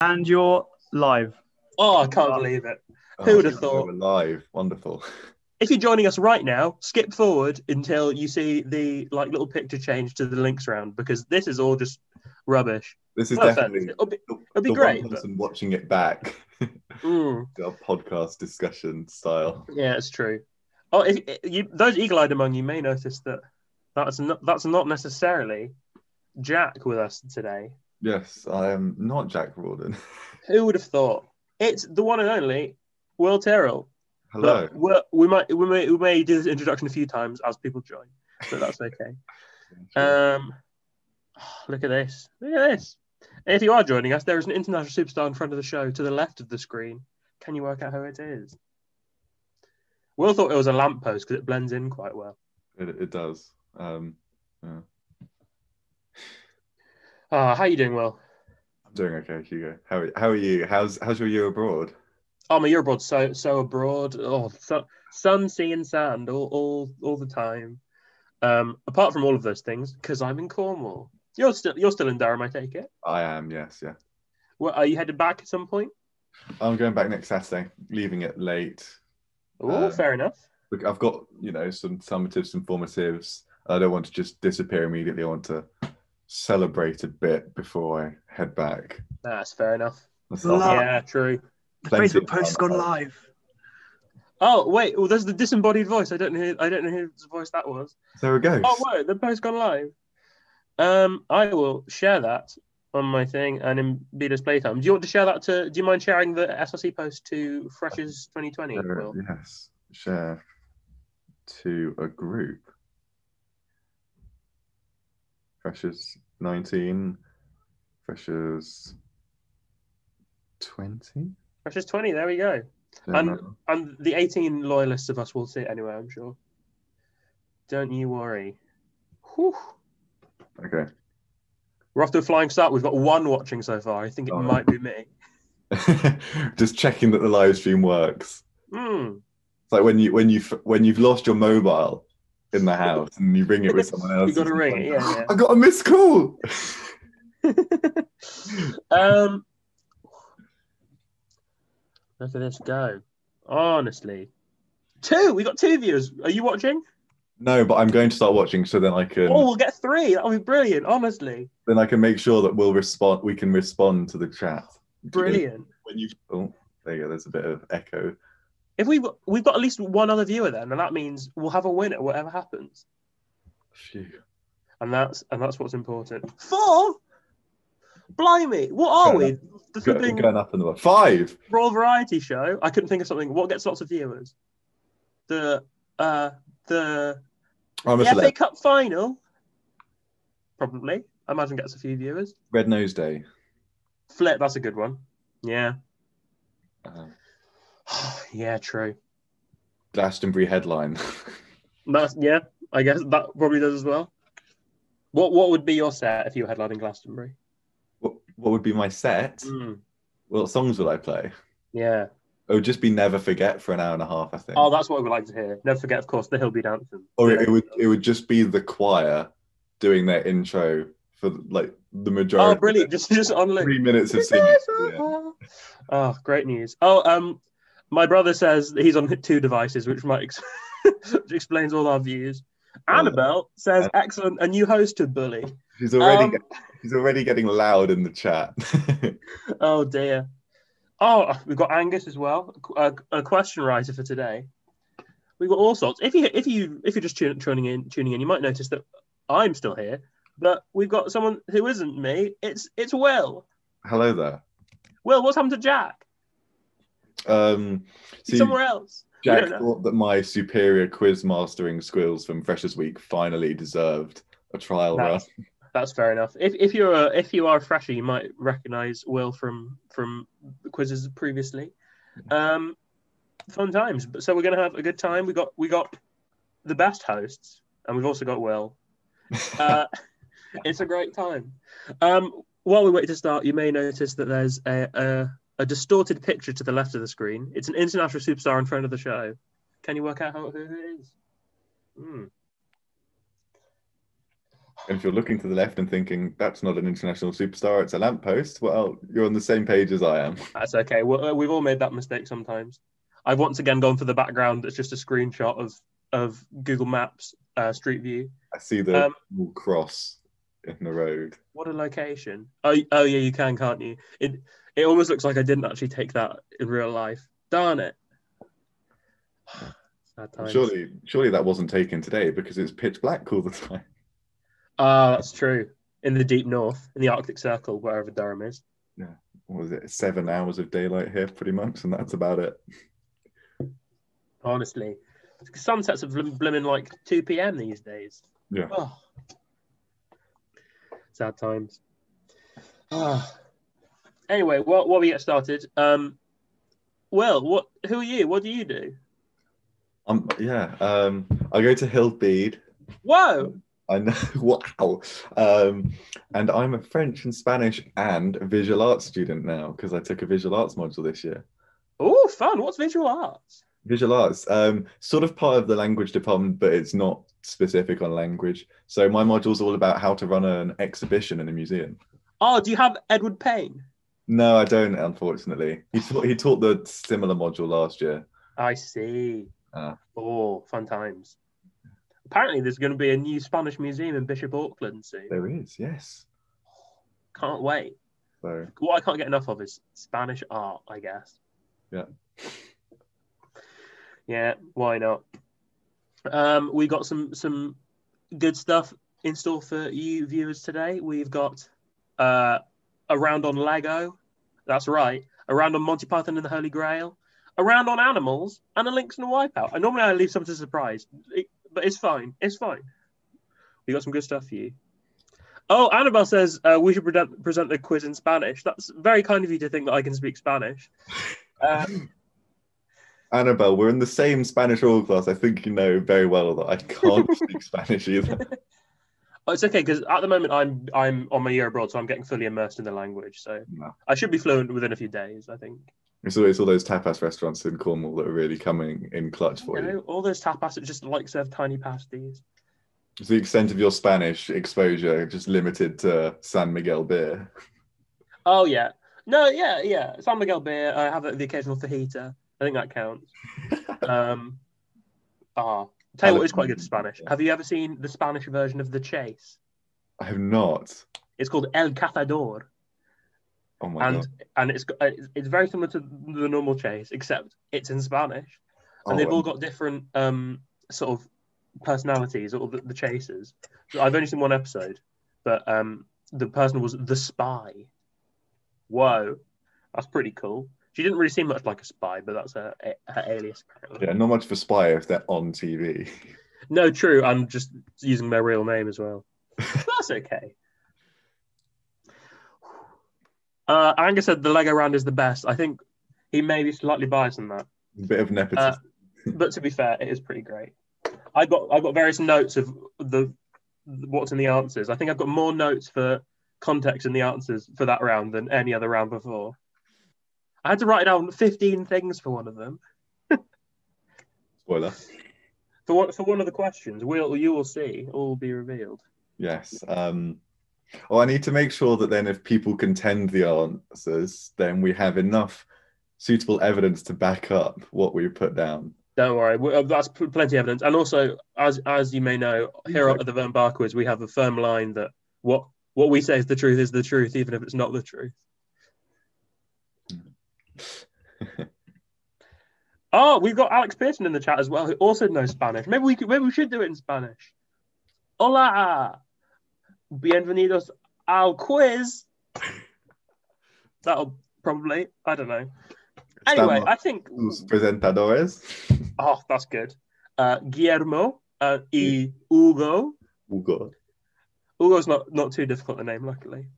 And you're live. Oh, I can't believe it. Who would have thought? We're live. Wonderful. If you're joining us right now, skip forward until you see the like little picture change to the links round because this is all just rubbish. This is No offense, definitely It'll be, it'll be the great. one but- person watching it back. Mm, Our podcast discussion style. yeah, it's true. Oh, if, you, those eagle-eyed among you may notice that that's not that's not necessarily Jack with us today. Yes, I am not Jack Rawdon. Who would have thought? It's the one and only Will Terrell. Hello. But we might we may we may do this introduction a few times as people join, but that's okay. Um, look at this. Look at this. If you are joining us, there is an international superstar in front of the show to the left of the screen. Can you work out who it is? Will thought it was a lamppost because it blends in quite well. it, it does. Um, yeah. Ah, how you doing, Will? I'm doing okay, Hugo. How are, how are you? How's how's your year abroad? Oh, my year abroad, so so abroad. Oh, so, sun, sea, and sand all all all the time. Um, apart from all of those things, because I'm in Cornwall. You're still you're still in Durham, I take it. I am. Yes, yeah. Well, are you headed back at some point? I'm going back next Saturday. Leaving it late. Oh, Um, fair enough. Look, I've got you know some summatives, some formatives. I don't want to just disappear immediately. I want to celebrate a bit before I head back. That's fair enough. That's Love- Yeah, true. The Plenty Facebook post has gone live. Oh wait, well, there's the disembodied voice. I don't know. Who, I don't know whose voice that was. There it goes. Oh wait, the post has gone live. Um, I will share that on my thing and in Beater's Playtime. Do you want to share that to? Do you mind sharing the SLC post to Freshers 2020? Share- Will? yes, share to a group. Freshers 19, freshers 20. Freshers 20. There we go. And and the 18 loyalists of us will see it anyway. I'm sure. Don't you worry. Whew. okay. We're off to a flying start. We've got one watching so far. I think it Oh. might be me. Just checking that the live stream works. Hmm. It's like when you when you when you've lost your mobile in the house and you ring it with someone else. You gotta ring it, yeah, yeah. I got a missed call. um, look at this go. Honestly, two. We got two viewers. Are you watching? No, but I'm going to start watching so then I can Oh, we'll get three. That'll be brilliant. Honestly, then I can make sure that we'll respond. We can respond to the chat. brilliant. When you oh, there you go. There's a bit of echo. If we we've got at least one other viewer then, and that means we'll have a winner whatever happens, Phew. and that's and that's what's important. Four. Blimey, what are Fair we? The flipping going up in the world. five. Royal Variety Show. I couldn't think of something. What gets lots of viewers? The uh the I'm the FA. Cup final, probably. I imagine gets a few viewers. Red Nose Day. Flip, that's a good one. Yeah, Uh, yeah, true. Glastonbury headline. That's yeah. I guess that probably does as well. What what would be your set if you were headlining Glastonbury? what, what would be my set? Mm, What songs would I play? yeah. It would just be Never Forget for an hour and a half, I think. Oh, that's what I would like to hear. Never forget, of course, the Hild Bede dancing. or it, it would it would just be the choir doing their intro for like the majority. Oh, brilliant! Just just on. Three minutes of singing. Yeah. Oh, great news. Oh, um, my brother says that he's on two devices, which might ex- which explains all our views. Annabelle says, "Excellent, a new host to bully." He's already Um, get- she's already getting loud in the chat. Oh dear. Oh, we've got Angus as well, a, a question writer for today. We've got all sorts. If you if you if you're just tun- tuning in, tuning in, you might notice that I'm still here, but we've got someone who isn't me. It's it's Will. Hello there. Will, what's happened to Jack? Um, see, somewhere else. We Jack thought that my superior quiz mastering skills from Freshers Week finally deserved a trial run. That's, that's fair enough. If, if you're a, if you are a fresher, you might recognise Will from from the quizzes previously. Um, fun times. But so we're gonna have a good time. We got we got the best hosts, and we've also got Will. Uh, it's a great time. Um, while we wait to start, you may notice that there's a, a a distorted picture to the left of the screen. It's an international superstar in front of the show. Can you work out how, who it is? Hmm. And if you're looking to the left and thinking that's not an international superstar, it's a lamppost, well, you're on the same page as I am. That's okay. Well, uh, we've all made that mistake sometimes. I've once again gone for the background that's just a screenshot of of Google Maps uh, Street View. I see the Um, cross in the road. What a location! Oh, oh yeah, you can, can't you? It it almost looks like I didn't actually take that in real life. Darn it! Sad times. Surely, surely that wasn't taken today because it's pitch black all the time. Ah, that's true. In the deep north, in the Arctic Circle, wherever Durham is. Yeah. What was it? Seven hours of daylight here, pretty much, and that's about it. Honestly, sunsets are blimming like two p.m. these days. Yeah. Oh. Sad times. Ah. Anyway, what while we get started, um, well, what? Who are you? What do you do? Um, yeah. Um, I go to Hild Bede. Whoa! I know. Wow. Um, and I'm a French and Spanish and visual arts student now because I took a visual arts module this year. Oh, fun! What's visual arts? Visual arts, um, sort of part of the language department, but it's not specific on language. So my module's all about how to run an exhibition in a museum. Oh, do you have Edward Payne? No, I don't, unfortunately. He taught, he taught the similar module last year. I see. Ah. Oh, fun times. Apparently, there's going to be a new Spanish museum in Bishop Auckland soon. There is, yes. Can't wait. So What I can't get enough of is Spanish art, I guess. Yeah. Yeah, why not? Um, we got some some good stuff in store for you viewers today. We've got uh, a round on Lego. That's right. Around on Monty Python and the Holy Grail. Around on animals and a links and a wipeout. And normally I leave something to surprise, it- but it's fine. It's fine. We got some good stuff for you. Oh, Annabelle says uh, we should present, present the quiz in Spanish. That's very kind of you to think that I can speak Spanish. Uh, Annabelle, we're in the same Spanish oral class. I think you know very well that I can't speak Spanish either. Oh, it's okay because at the moment I'm I'm on my year abroad, so I'm getting fully immersed in the language. So No. I should be fluent within a few days. I think. It's always all those tapas restaurants in Cornwall that are really coming in clutch for You you. know, all those tapas that just like serve tiny pasties. Is the extent of your Spanish exposure just limited to San Miguel beer? Oh yeah, no, yeah, yeah. San Miguel beer. I have the occasional fajita. I think that counts. um, ah, tell you what is quite good Spanish. Have you ever seen the Spanish version of the chase? I have not. It's called El Cazador. Oh my and god. and it's it's it's very similar to the normal chase, except it's in Spanish, and Oh, they've all got different um sort of personalities, or the, the chasers. So I've only seen one episode, but um the person was the spy. Whoa, that's pretty cool. She didn't really seem much like a spy, but that's her, her alias apparently. Yeah, not much for spy if they're on TV. No, true. I'm just using their real name as well. That's okay. Uh, Angus said the Lego round is the best. I think he may be slightly biased in that. A bit of nepotism. but to be fair, it is pretty great. I got I got various notes of the what's in the answers. I think I've got more notes for context in the answers for that round than any other round before. I had to write down 15 things for one of them. Spoiler. For one, for one of the questions, we'll you will see. All will be revealed. Yes. Um, oh, I need to make sure that then if people contend the answers, then we have enough suitable evidence to back up what we put down. Don't worry, we- uh, that's plenty of evidence. And also, as as you may know, here at the Vern Bar Quiz, we have a firm line that what what we say is the truth is the truth, even if it's not the truth. Oh, we've got Alex Pearson in the chat as well, who also knows Spanish. Maybe we could, maybe we should do it in Spanish. Hola, bienvenidos al quiz. That'll probably, I don't know. Anyway, Estamos I think. Los presentadores. Oh, that's good. Uh, Guillermo uh, y Hugo. Hugo. Hugo's not not too difficult a name, luckily.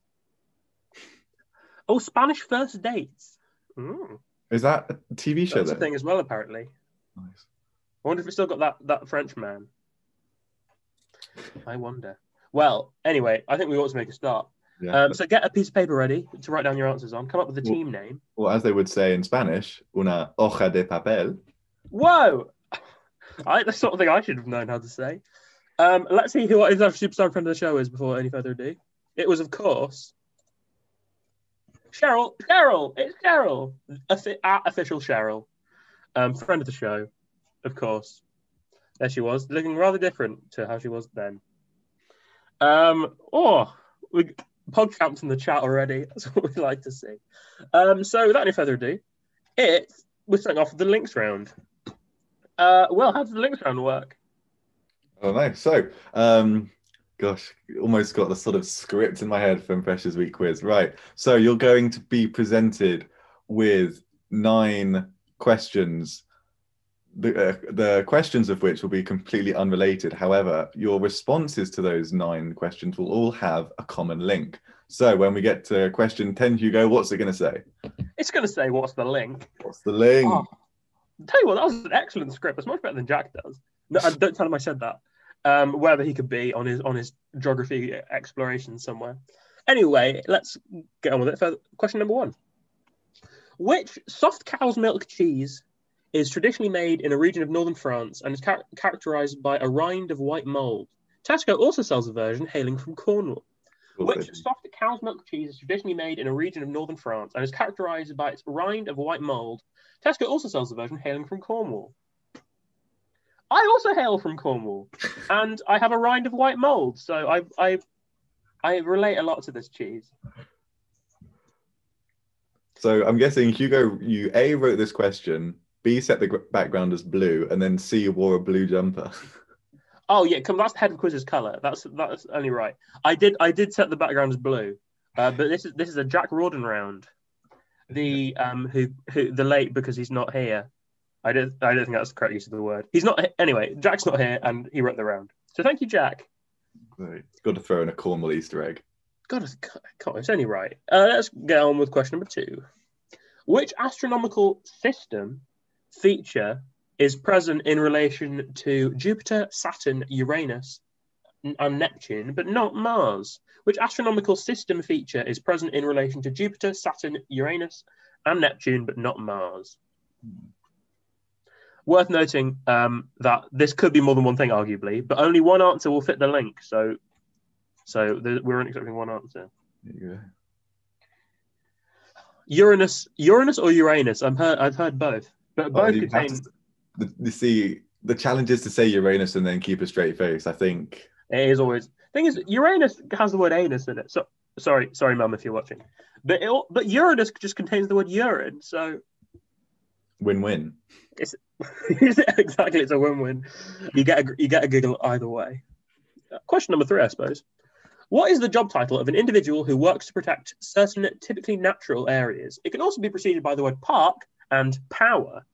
Oh, Spanish first dates. Mm, Is that a TV show that's a thing as well, apparently. Nice. I wonder if it's still got that that French man. I wonder. Well, anyway, I think we ought to make a start. Yeah. Um, so get a piece of paper ready to write down your answers on. Come up with a Well- team name. Or as they would say in Spanish, una hoja de papel. Whoa! I, that's the sort of thing I should have known how to say. Um, let's see who other superstar friend of the show is before any further ado. It was, of course, Cheryl. Cheryl, it's Cheryl, official Cheryl, um, friend of the show, of course. There she was, looking rather different to how she was then. Um, oh, we podcast in the chat already. That's what we like to see. Um, so without any further ado, it we're starting off with the links round. Uh, well, how does the links round work? Oh, nice. So, um, gosh, almost got the sort of script in my head from Freshers Week quiz. Right. So, you're going to be presented with nine questions. The, uh, the questions of which will be completely unrelated. However, your responses to those nine questions will all have a common link. So, when we get to question 10, Hugo, what's it going to say? It's going to say what's the link. What's the link? Oh, tell you what, that was an excellent script. It's much better than Jack does. No, don't tell him I said that. Um, wherever he could be on his on his geography exploration somewhere. Anyway, let's get on with it. Question number one: Which soft cow's milk cheese is traditionally made in a region of northern France and is char- characterized by a rind of white mold? Tesco also sells a version hailing from Cornwall. Which soft cow's milk cheese is traditionally made in a region of northern France and is characterized by its rind of white mold. Tesco also sells a version hailing from Cornwall. I also hail from Cornwall, and I have a rind of white mold, so I I I relate a lot to this cheese. So I'm guessing Hugo, you A wrote this question, B set the background as blue, and then C wore a blue jumper. Oh yeah, come that's the head of quiz's color. That's that's only right. I did I did set the background as blue, uh, but this is this is a Jack Rawdon round. The um who who the late because he's not here. I don't I don't think that's the correct use of the word. He's not anyway. Jack's not here, and he wrote the round. So thank you, Jack. Right. Got to throw in a Cornwall Easter egg. God, it's, God, it's only right. Uh, let's get on with question number two. Which astronomical system feature is present in relation to Jupiter, Saturn, Uranus, and Neptune, but not Mars? Which astronomical system feature is present in relation to Jupiter, Saturn, Uranus, and Neptune, but not Mars? Worth noting um, that this could be more than one thing, arguably, but only one answer will fit the link. So, so the, we're only accepting one answer. There you go. Uranus, Uranus or Uranus? I've heard, I've heard both, but Oh, both you contain. to- the, you see, the challenge is to say Uranus and then keep a straight face. I think. It is always. Thing is, Uranus has the word anus in it. So sorry, sorry, mum, if you're watching. But it, but Uranus just contains the word urine. So Win-win. exactly, it's a win-win. You get a, you get a giggle either way. Question number three, I suppose. What is the job title of an individual who works to protect certain typically natural areas? It can also be preceded by the word park and power.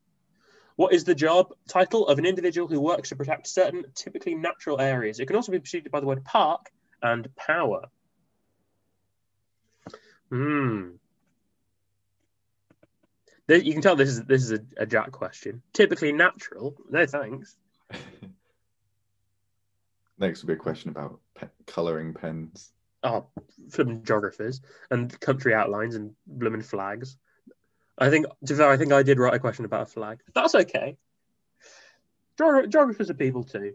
What is the job title of an individual who works to protect certain typically natural areas? It can also be preceded by the word park and power. Hmm. You can tell this is this is a, a Jack question. Typically natural. No thanks. Next will be a question about pe- coloring pens. Oh, flipping geographers and country outlines and blooming flags. I think, to be fair, I think I did write a question about a flag. That's okay. Geog- geographers are people too.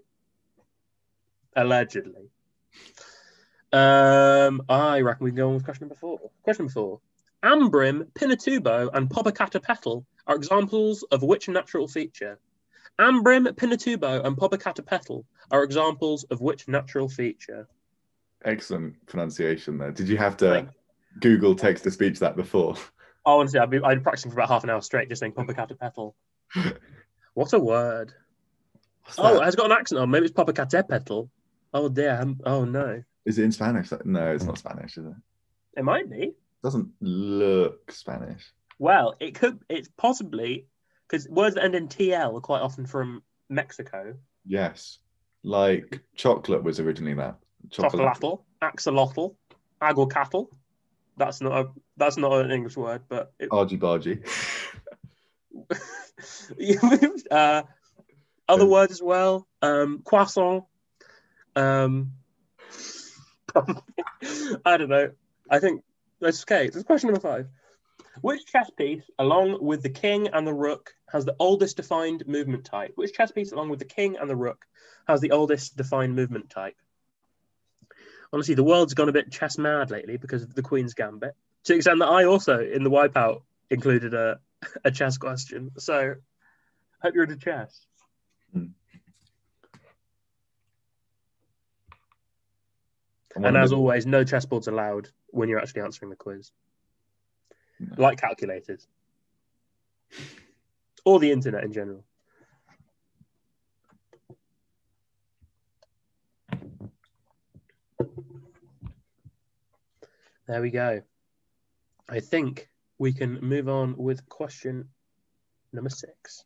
Allegedly. Um, I reckon we can go on with question number four. Question number four. Ambrym, Pinatubo, and Popocatépetl are examples of which natural feature? Ambrym, Pinatubo, and Popocatépetl are examples of which natural feature? Excellent pronunciation there. Did you have to Thank- Google text to speech that before? Oh, honestly, I've been, I've been practicing for about half an hour straight, just saying Popocatépetl. what a word! What's Oh, that? it's got an accent on. Maybe it's Popocatépetl. Oh dear. I'm- Oh no. Is it in Spanish? No, it's not Spanish, is it? It might be. Doesn't look Spanish. Well, it could. It's possibly because words that end in TL are quite often from Mexico. Yes. Like chocolate was originally that. Chocolatl, axolotl, aguacatl. That's not a. That's not an English word, but it, Argy bargy. uh, other words as well. Um, croissant. Um, I don't know. I think that's okay. That's question number five. Which chess piece, along with the king and the rook, has the oldest defined movement type? Which chess piece, along with the king and the rook, has the oldest defined movement type? Honestly, the world's gone a bit chess mad lately because of the Queen's Gambit. To the extent that I also, in the Wipeout, included a, a chess question. So, I hope you're into chess. Hmm. And as always, no chessboards allowed when you're actually answering the quiz. No. Like calculators. Or the internet in general. There we go. I think we can move on with question number six.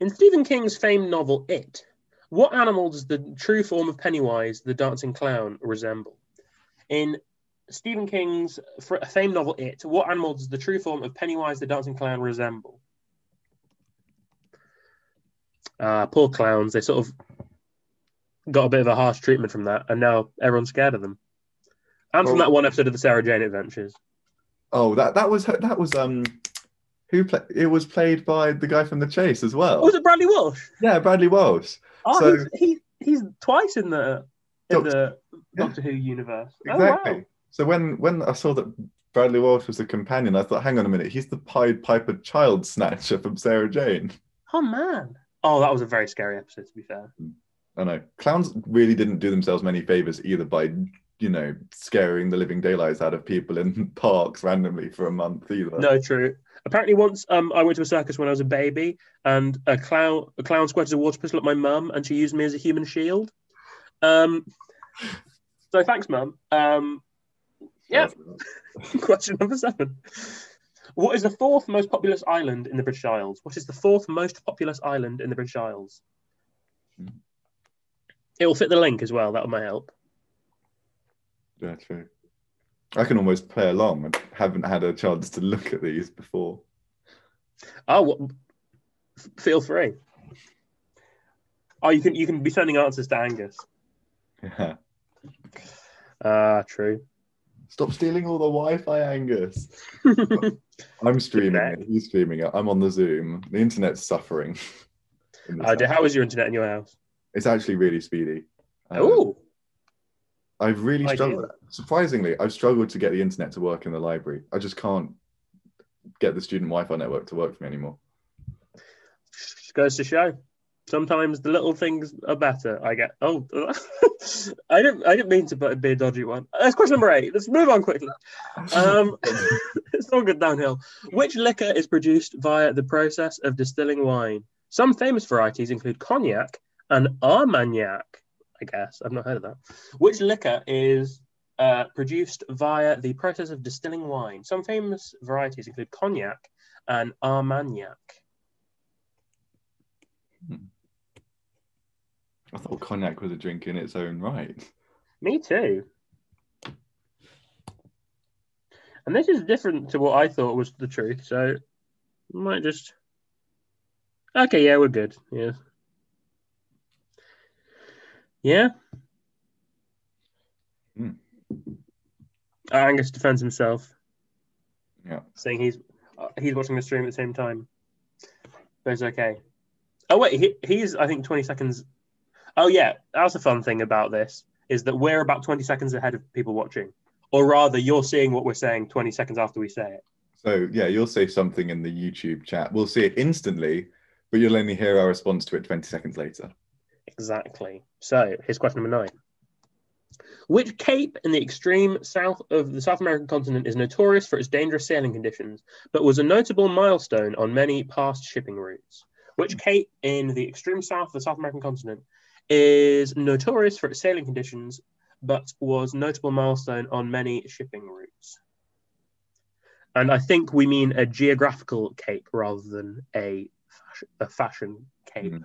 In Stephen King's famed novel It, what animal does the true form of Pennywise, the dancing clown, resemble? In Stephen King's fr- famed novel It, what animal does the true form of Pennywise, the dancing clown, resemble? Ah, poor clowns. They sort of got a bit of a harsh treatment from that, and now everyone's scared of them. And from that one episode of the Sarah Jane Adventures. Oh, that that was that was um, who play? It was played by the guy from The Chase as well. Oh, was it Bradley Walsh? Yeah, Bradley Walsh. Oh, So- he's, he, he's twice in the in the. Doctor Who universe. Exactly. Oh, wow. So when when I saw that Bradley Walsh was the companion, I thought, hang on a minute, he's the Pied Piper child snatcher from Sarah Jane. Oh man. Oh, that was a very scary episode. To be fair. I know clowns really didn't do themselves many favors either by you know scaring the living daylights out of people in parks randomly for a month either. No, true. Apparently, once um, I went to a circus when I was a baby, and a clown a clown squirted a water pistol at my mum, and she used me as a human shield. Um, so thanks, mum. Um, yeah. question number seven. What is the fourth most populous island in the British Isles? What is the fourth most populous island in the British Isles? Hmm. It will fit the link as well. That might help. Yeah, true. I can almost play along. I haven't had a chance to look at these before. Oh, well, feel free. Oh, you can you can be sending answers to Angus. Yeah. Ah, true. Stop stealing all the Wi-Fi, Angus. I'm streaming Internet. He's streaming it. I'm on the Zoom. The internet's suffering. in Uh, how is your internet in your house? It's actually really speedy. Um, Oh, I've really struggled. Surprisingly, I've struggled to get the internet to work in the library. I just can't get the student Wi-Fi network to work for me anymore. just goes to show. Sometimes the little things are better. I get. Oh, I didn't. I didn't mean to put be a dodgy one. That's question number eight. Let's move on quickly. Um, it's all good downhill. Which liquor is produced via the process of distilling wine? Some famous varieties include cognac and armagnac. I guess I've not heard of that. Which liquor is uh, produced via the process of distilling wine? Some famous varieties include cognac and armagnac. I thought cognac was a drink in its own right. Me too. And this is different to what I thought was the truth, so I might just. Okay, yeah, we're good. Yeah. Yeah. Uh, Angus defends himself, Yeah. saying he's uh, he's watching the stream at the same time. But it's okay. Oh wait, he, he's I think twenty seconds. Oh yeah, that's a fun thing about this is that we're about twenty seconds ahead of people watching, or rather, you're seeing what we're saying twenty seconds after we say it. So yeah, you'll say something in the YouTube chat. We'll see it instantly, but you'll only hear our response to it 20 seconds later. Exactly. So here's question number nine. Which cape in the extreme south of the South American continent is notorious for its dangerous sailing conditions, but was a notable milestone on many past shipping routes? Which cape in the extreme south of the South American continent is notorious for its sailing conditions, but was a notable milestone on many shipping routes? And I think we mean a geographical cape rather than a fashion, a fashion cape. Mhm.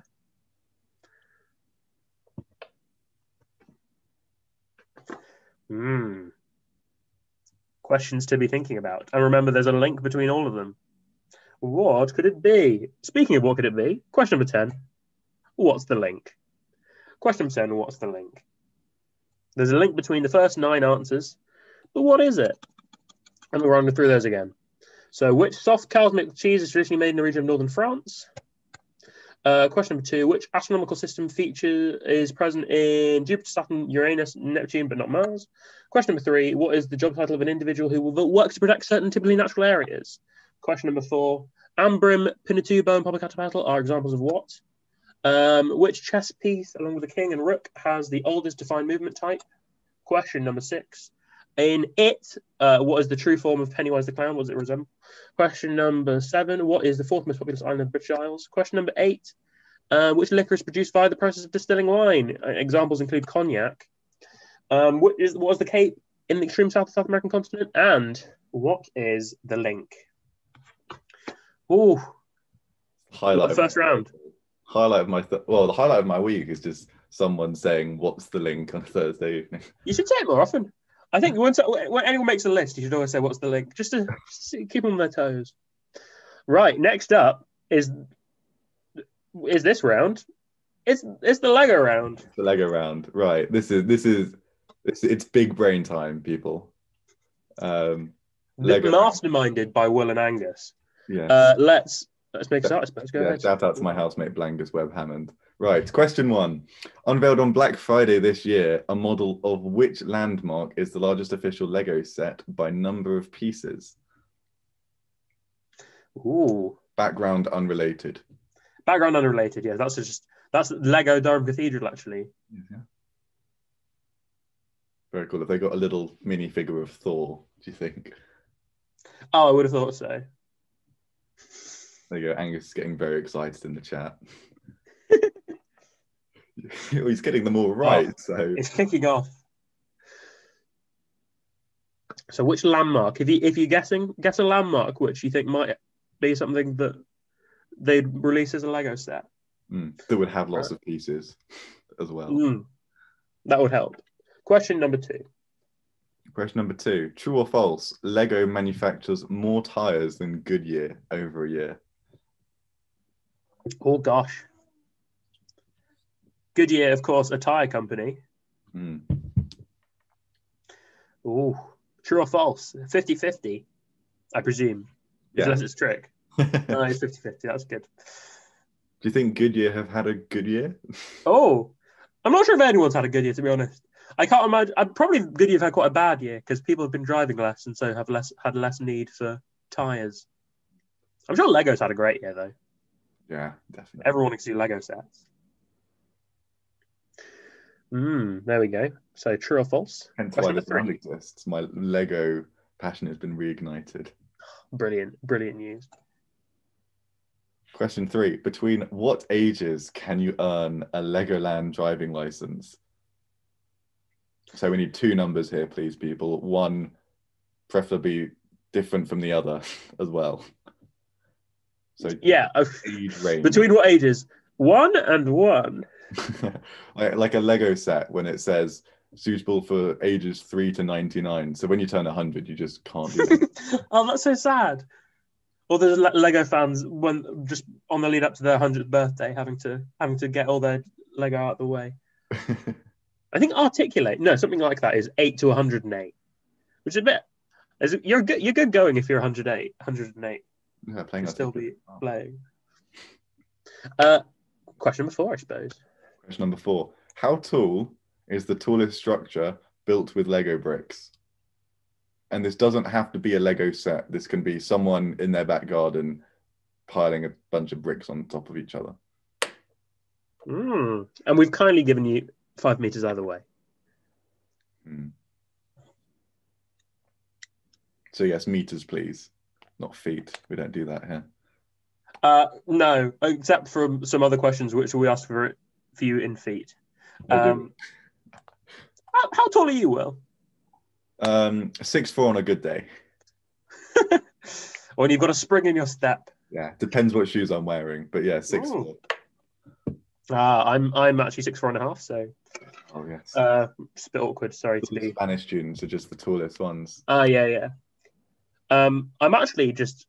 Hmm. Questions to be thinking about. And remember, there's a link between all of them. What could it be? Speaking of what could it be, question number 10. What's the link? Question 10. What's the link? There's a link between the first nine answers, but what is it? And we're running through those again. So, which soft cow's milk cheese is traditionally made in the region of northern France? Uh, question number two: Which astronomical system feature is present in Jupiter, Saturn, Uranus, Neptune, but not Mars? Question number three: What is the job title of an individual who will work to protect certain typically natural areas? Question number four: Ambrym, Pinatubo, and Popocatépetl are examples of what? Um, which chess piece, along with the king and rook, has the oldest defined movement type? Question number six: In it, uh, what is the true form of Pennywise the clown? What does it resemble? Question number seven: What is the fourth most populous island of British Isles? Question number eight: uh, Which liquor is produced via the process of distilling wine? Uh, examples include cognac. Um, what is what is the cape in the extreme south of South American continent? And what is the link? Ooh, Highlight first round. Highlight of my th- well, the highlight of my week is just someone saying, "What's the link?" on a Thursday evening. You should say it more often. I think once when anyone makes a list, you should always say what's the link, just to, just to keep them on their toes. Right. Next up is is this round. It's it's the Lego round. The Lego round, right? This is this is it's, it's big brain time, people. Um, Lego. Masterminded by Will and Angus. yeah. Uh, let's let's make it start. I suppose. Go Yeah, ahead. shout out to my housemate Blangus Webb Hammond. Right, question one. Unveiled on Black Friday this year, a model of which landmark is the largest official Lego set by number of pieces? Ooh. Background unrelated. Background unrelated. Yeah, that's just that's Lego Durham Cathedral actually. Yeah. Very cool. Have they got a little mini figure of Thor, do you think? Oh, I would have thought so. There you go. Angus is getting very excited in the chat. He's getting them all right. So It's kicking off. So, which landmark? If you if you're guessing, guess a landmark which you think might be something that they'd release as a Lego set. mm, that would have lots of pieces as well. Mm, that would help. Question number two. Question number two: True or false? Lego manufactures more tires than Goodyear over a year. Oh gosh. Goodyear, of course, a tire company. Mm. Ooh, true or false? 50 50, I presume. Yeah. Unless it's trick. No, it's 50 50. That's good. Do you think Goodyear have had a good year? Oh, I'm not sure if anyone's had a good year, to be honest. I can't imagine. I'd probably Goodyear have had quite a bad year because people have been driving less and so have less had less need for tires. I'm sure Lego's had a great year though. Yeah, definitely. Everyone can see Lego sets. Hmm. There we go. So true or false? Hence Question why number this round three. exists. My Lego passion has been reignited. Brilliant, brilliant news. Question three: Between what ages can you earn a Legoland driving license? So we need two numbers here, please, people. One, preferably different from the other as well. So Yeah. Between what ages? One and one. like, like a Lego set when it says suitable for ages three to ninety nine. So when you turn hundred, you just can't do oh, that's so sad. All there's Le- Lego fans when just on the lead up to their hundredth birthday, having to having to get all their Lego out of the way. I think articulate no something like that is eight to 108, which is a bit. is You're good. You're good going if you're 108. 108 yeah, playing still be Articulate. playing. Uh, question number four, I suppose. Question number four. How tall is the tallest structure built with Lego bricks? And this doesn't have to be a Lego set. This can be someone in their back garden piling a bunch of bricks on top of each other. Mm. And we've kindly given you five meters either way. Hmm. So yes, meters, please, not feet. We don't do that here. Uh, no, except for some other questions which we asked for for you in feet. Um, how, how tall are you, Will? Um, six four on a good day. When you've got a spring in your step. Yeah, depends what shoes I'm wearing, but yeah, six Ooh. four. Ah, I'm I'm actually six four and a half, so Oh yes. uh, it's a bit awkward. Sorry to be. Spanish students are just the tallest ones. Ah, yeah, yeah. Um, I'm actually just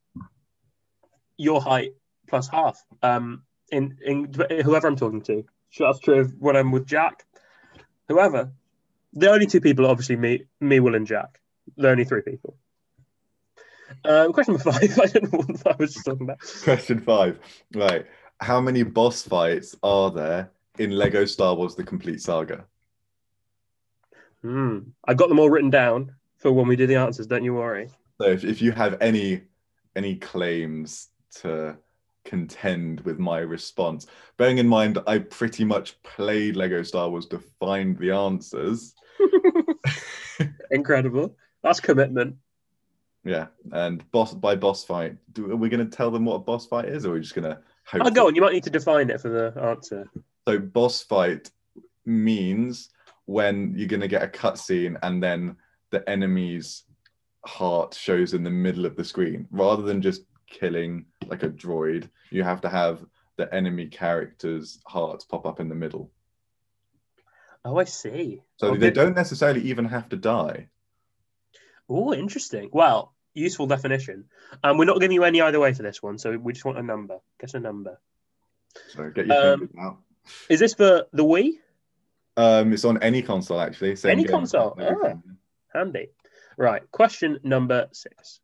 your height plus half. Um, in in whoever I'm talking to. Sure, that's true of when I'm with Jack. Whoever, the only two people, obviously me, me, Will, and Jack. The only three people. Um, question number five. I don't know what I was just talking about. Question five. Right. How many boss fights are there in Lego Star Wars The Complete Saga? Hmm. I've got them all written down for when we do the answers. Don't you worry. So if, if you have any any claims to contend with my response, bearing in mind I pretty much played Lego Star Wars to find the answers. Incredible. That's commitment. Yeah, and boss by boss fight, do, are we going to tell them what a boss fight is, or are we just going to hope? Oh, go on. You might need to define it for the answer. So boss fight means when you're going to get a cutscene and then the enemy's heart shows in the middle of the screen, rather than just killing like a droid. You have to have the enemy character's hearts pop up in the middle. Oh, I see. So Okay. they don't necessarily even have to die. Oh, interesting. Well, useful definition. Um, we're not giving you any either way for this one, so we just want a number. Guess a number. So get your Um, out. Is this for the Wii? Um, it's on any console actually. Same Any game. console? Ah. Handy. Right. Question number six.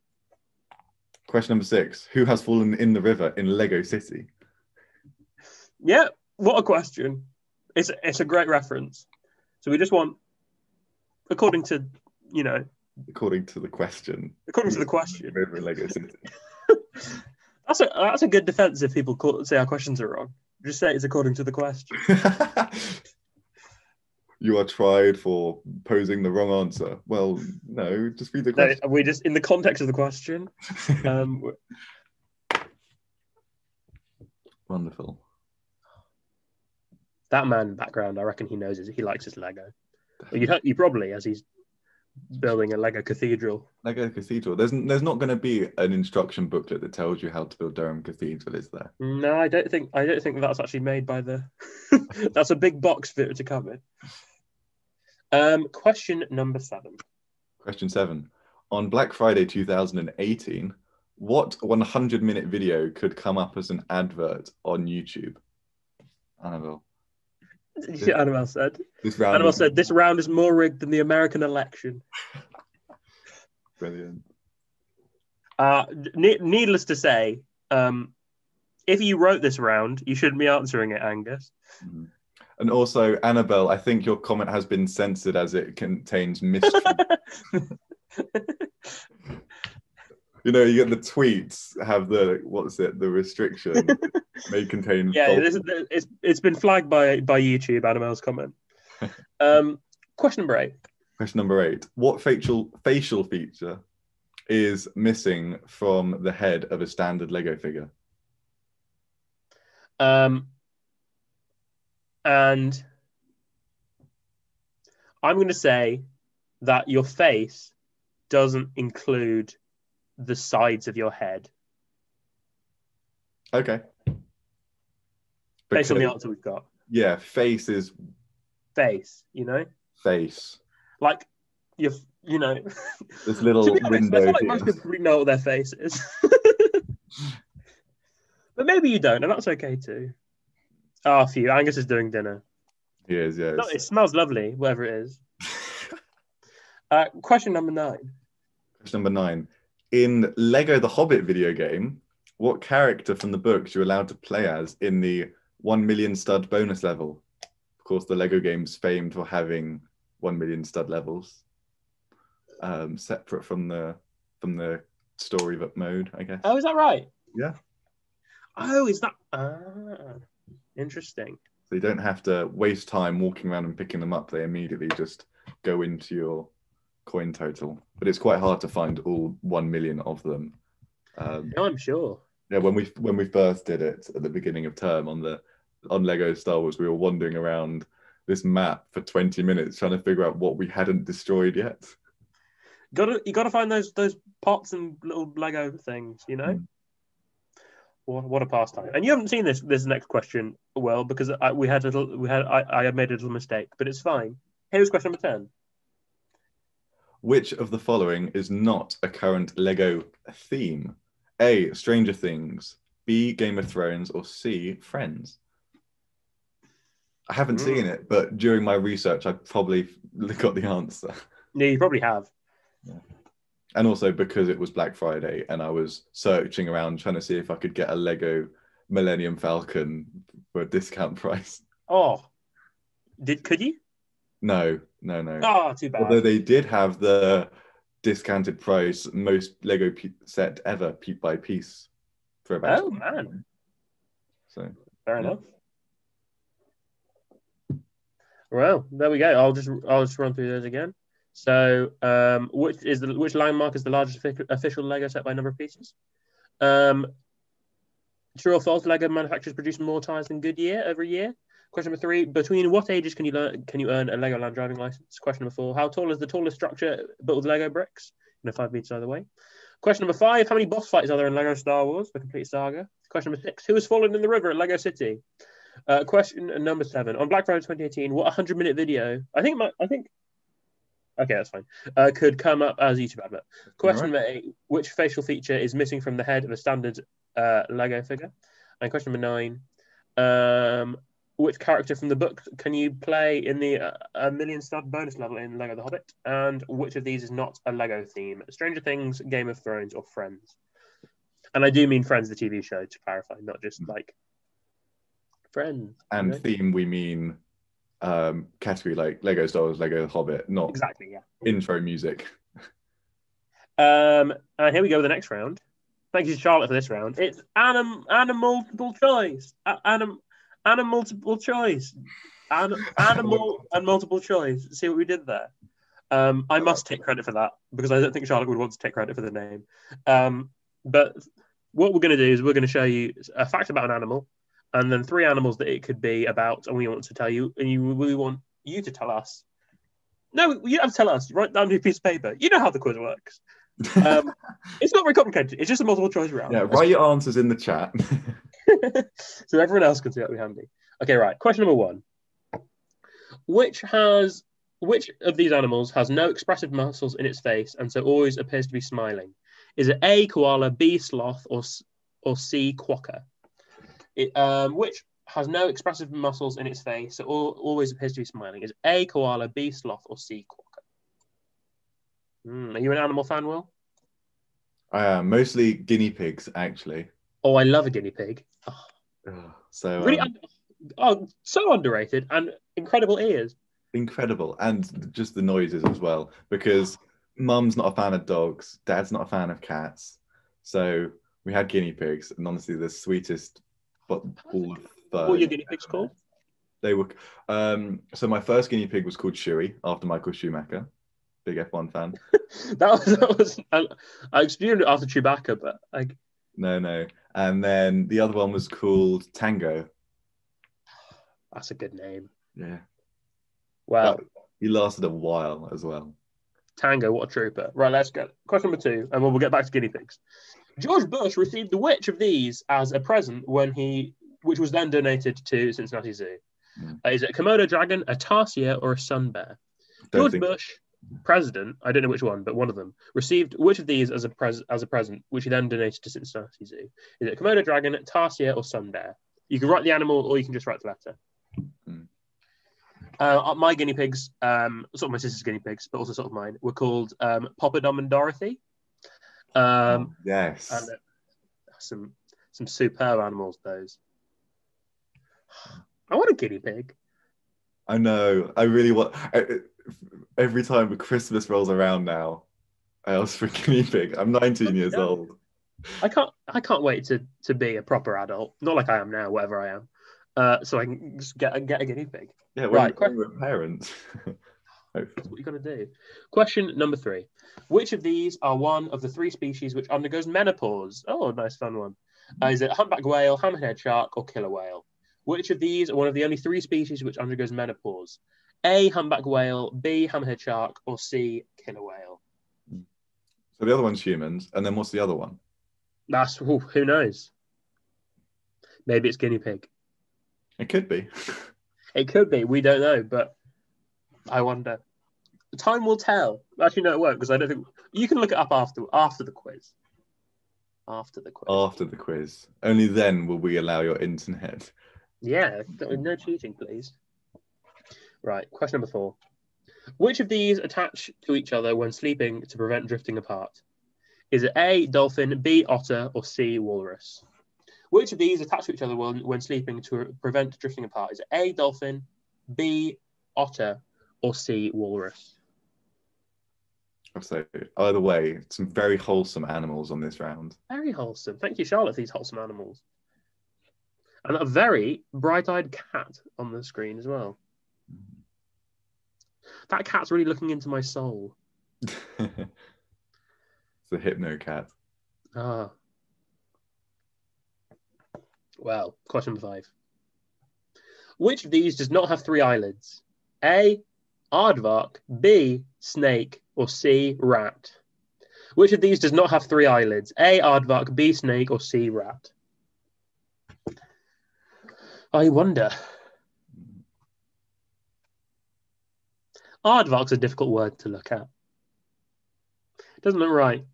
Question number six: Who has fallen in the river in Lego City? Yeah. What a question. It's it's a great reference. So we just want, according to, you know, According to the question, according to the question. river in Lego City. That's a that's a good defense if people call, say our questions are wrong. Just say it's according to the question. you are tried for posing the wrong answer. Well, no, just read the No, question. we just in the context of the question. Um, Wonderful. that man background, I reckon he knows his, he likes his Lego. Well, you you probably as he's building a Lego cathedral. Lego Cathedral. There's there's not going to be an instruction booklet that tells you how to build Durham Cathedral, is there? No, I don't think I don't think that's actually made by the. that's a big box for it to come in. Um, question number seven. Question seven. On Black Friday 2018, what 100 minute video could come up as an advert on YouTube? Annabelle. Did you see what Annabelle said? This round Annabelle is said this round is more rigged than the American election. brilliant. Uh, ne- needless to say, um, if you wrote this round, you shouldn't be answering it, Angus. Mhm. And also, Annabelle, I think your comment has been censored as it contains mystery. you know, you get the tweets have the what's it, the restriction may contain. yeah, this is, it's it's been flagged by by YouTube. Annabelle's comment. Um, question number eight. Question number eight. What facial facial feature is missing from the head of a standard Lego figure? Um, and I'm going to say that your face doesn't include the sides of your head Okay. based on the answer we've got. yeah, face is Face, you know, face. like you, you know. This little honest, window. like most people know what their face is, but maybe you don't, and that's okay too. Ah, phew. Angus is doing dinner. He is, yeah. No, it smells lovely, whatever it is. Uh, question number nine. Question number nine. In Lego the Hobbit video game, what character from the books you're allowed to play as in the 1 million stud bonus level? Of course, the Lego game's famed for having 1 million stud levels, um, separate from the from the story mode, I guess. Oh, is that right? Yeah. Oh, is that? Ah, interesting. So you don't have to waste time walking around and picking them up. They immediately just go into your coin total. But it's quite hard to find all 1 million of them. Um, No, I'm sure. yeah when we when we first did it at the beginning of term on the on lego star wars we were wandering around this map for 20 minutes trying to figure out what we hadn't destroyed yet Got to you got to find those those pots and little Lego things. You know. Mm. What, what a pastime! And you haven't seen this this next question, well, because I, we had a little we had I, I had made a little mistake, but it's fine. Here's question number ten. which of the following is not a current lego theme a stranger things b game of thrones or c friends i haven't Mm. seen it but during my research i probably got the answer Yeah, you probably have. Yeah. And also because it was Black Friday and I was searching around trying to see if I could get a Lego Millennium Falcon for a discount price. Oh, did could you? No, no, no. Oh, too bad. Although they did have the discounted price most Lego p- set ever, piece by piece, for about. Oh man, So fair Yeah. enough. Well, there we go. I'll just I'll just run through those again. So, um, which is the which landmark is the largest official Lego set by number of pieces? Um, true or false? Lego manufacturers produce more tires than Goodyear every year. Question number three: Between what ages can you learn can you earn a Legoland driving license? Question number four: How tall is the tallest structure built with Lego bricks? You know, five meters either way. Question number five: How many boss fights are there in Lego Star Wars: The Complete Saga? Question number six: Who has fallen in the river at Lego City? Uh, question number seven: On Black Friday 2018, what 100 minute video? I think my, I think. Okay, that's fine. Uh, could come up as a YouTube advert. Question number eight: Which facial feature is missing from the head of a standard uh, Lego figure? And question number nine: um, Which character from the book can you play in the uh, a million star bonus level in Lego The Hobbit? And which of these is not a Lego theme? Stranger Things, Game of Thrones, or Friends? And I do mean Friends, the TV show, to clarify, not just like Friends. and know? theme we mean um category like Lego Star Wars, Lego Hobbit, not exactly, yeah. intro music. Um, and here we go with the next round. Thank you, Charlotte, for this round. It's anim, animal multiple choice. Anim, anim multiple choice. Anim, animal and multiple choice. See what we did there. Um, I must take credit for that because I don't think Charlotte would want to take credit for the name. Um, but what we're going to do is we're going to show you a fact about an animal, and then three animals that it could be about, and we want to tell you, and you we want you to tell us. No, you have to tell us. Write down your piece of paper. You know how the quiz works. Um, it's not very complicated. It's just a multiple choice round. yeah, write your answers in the chat. so everyone else can see that we handy. Okay, right. Question number one: Which has which of these animals has no expressive muscles in its face and so always appears to be smiling? Is it A koala, B sloth, or or C quokka? It, um, which has no expressive muscles in its face, so al- always appears to be smiling? Is A koala, B sloth, or C quokka? Hmm, are you an animal fan, Will? I am mostly guinea pigs, actually. Oh, I love a guinea pig. So Really, um, oh, so underrated and incredible ears. incredible, and just the noises as well. Because mum's not a fan of dogs, dad's not a fan of cats, so we had guinea pigs, and honestly, the sweetest but ball of fur. What are your guinea pigs called? They were. Um, so my first guinea pig was called Shuey after Michael Schumacher, big F1 fan. That was that was. I, I experienced it after Chewbacca, but like No, no. And then the other one was called Tango. that's a good name. Yeah, Well, he lasted a while as well. Tango, what a trooper! Right, let's go. Question number two, and we'll, we'll get back to guinea pigs. George Bush received the which of these as a present when he, which was then donated to Cincinnati Zoo? Hmm. Uh, is it a Komodo dragon, a tarsier, or a sun bear? Don't George think- Bush, president, I don't know which one, but one of them, received which of these as a pres- as a present, which he then donated to Cincinnati Zoo? Is it a Komodo dragon, tarsier, or sun bear? You can write the animal, or you can just write the letter. Hmm. Uh, my guinea pigs, um, sort of my sister's guinea pigs, but also sort of mine, were called um, Poppadom and Dorothy. Um, yes. and uh, some some superb animals. Those. I want a guinea pig. I know. I really want. I, every time Christmas rolls around now, I ask for a guinea pig. I'm 19 years Yeah. old. I can't. I can't wait to to be a proper adult. Not like I am now, whatever I am. Uh, so I can just get a, get a guinea pig. Yeah, when, Right, when we're parents. That's what you got to do. Question number three: Which of these are one of the three species which undergoes menopause? Oh, nice fun one. Uh, is it humpback whale, hammerhead shark, or killer whale? Which of these are one of the only three species which undergoes menopause? A. Humpback whale, B. Hammerhead shark, or C. Killer whale? so the other one's humans, and then what's the other one? That's ooh, who knows. Maybe it's guinea pig. It could be. It could be. We don't know, but I wonder. Time will tell. Actually, no, it won't because I don't think you can look it up after after the quiz. After the quiz. After the quiz, only then will we allow your internet. Yeah, no cheating, please. Right, question number four. Which of these attach to each other when sleeping to prevent drifting apart? Is it A, dolphin, B, otter, or C, walrus? Which of these attach to each other when, when sleeping to prevent drifting apart? Is it A, dolphin, B, otter, or C, walrus? So either way, some very wholesome animals on this round. Very wholesome. Thank you, Charlotte, for these wholesome animals. And a very bright eyed cat on the screen as well. That cat's really looking into my soul. it's a hypno cat. Ah. Well, question five. Which of these does not have three eyelids? A. Aardvark, B. Snake, or C. Rat? Which of these does not have three eyelids? A. Aardvark, B. Snake, or C. Rat? I wonder. Aardvark's a difficult word to look at. Doesn't look right.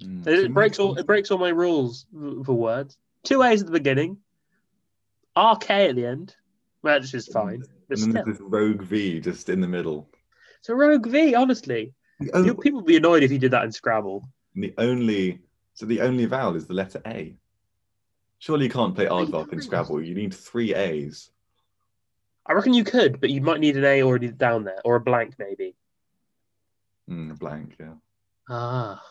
Mm. It breaks all it breaks all my rules for words. Two A's at the beginning, RK at the end, which is fine. And then still, there's this rogue V just in the middle. It's a rogue V. Honestly, only, You- people would be annoyed if you did that in Scrabble. the only so the only vowel is the letter A. Surely you can't play Three Aardvark in. Scrabble. You need three A's. I reckon you could, but you might need an A already down there or a blank maybe. Mm, blank, yeah. Ah,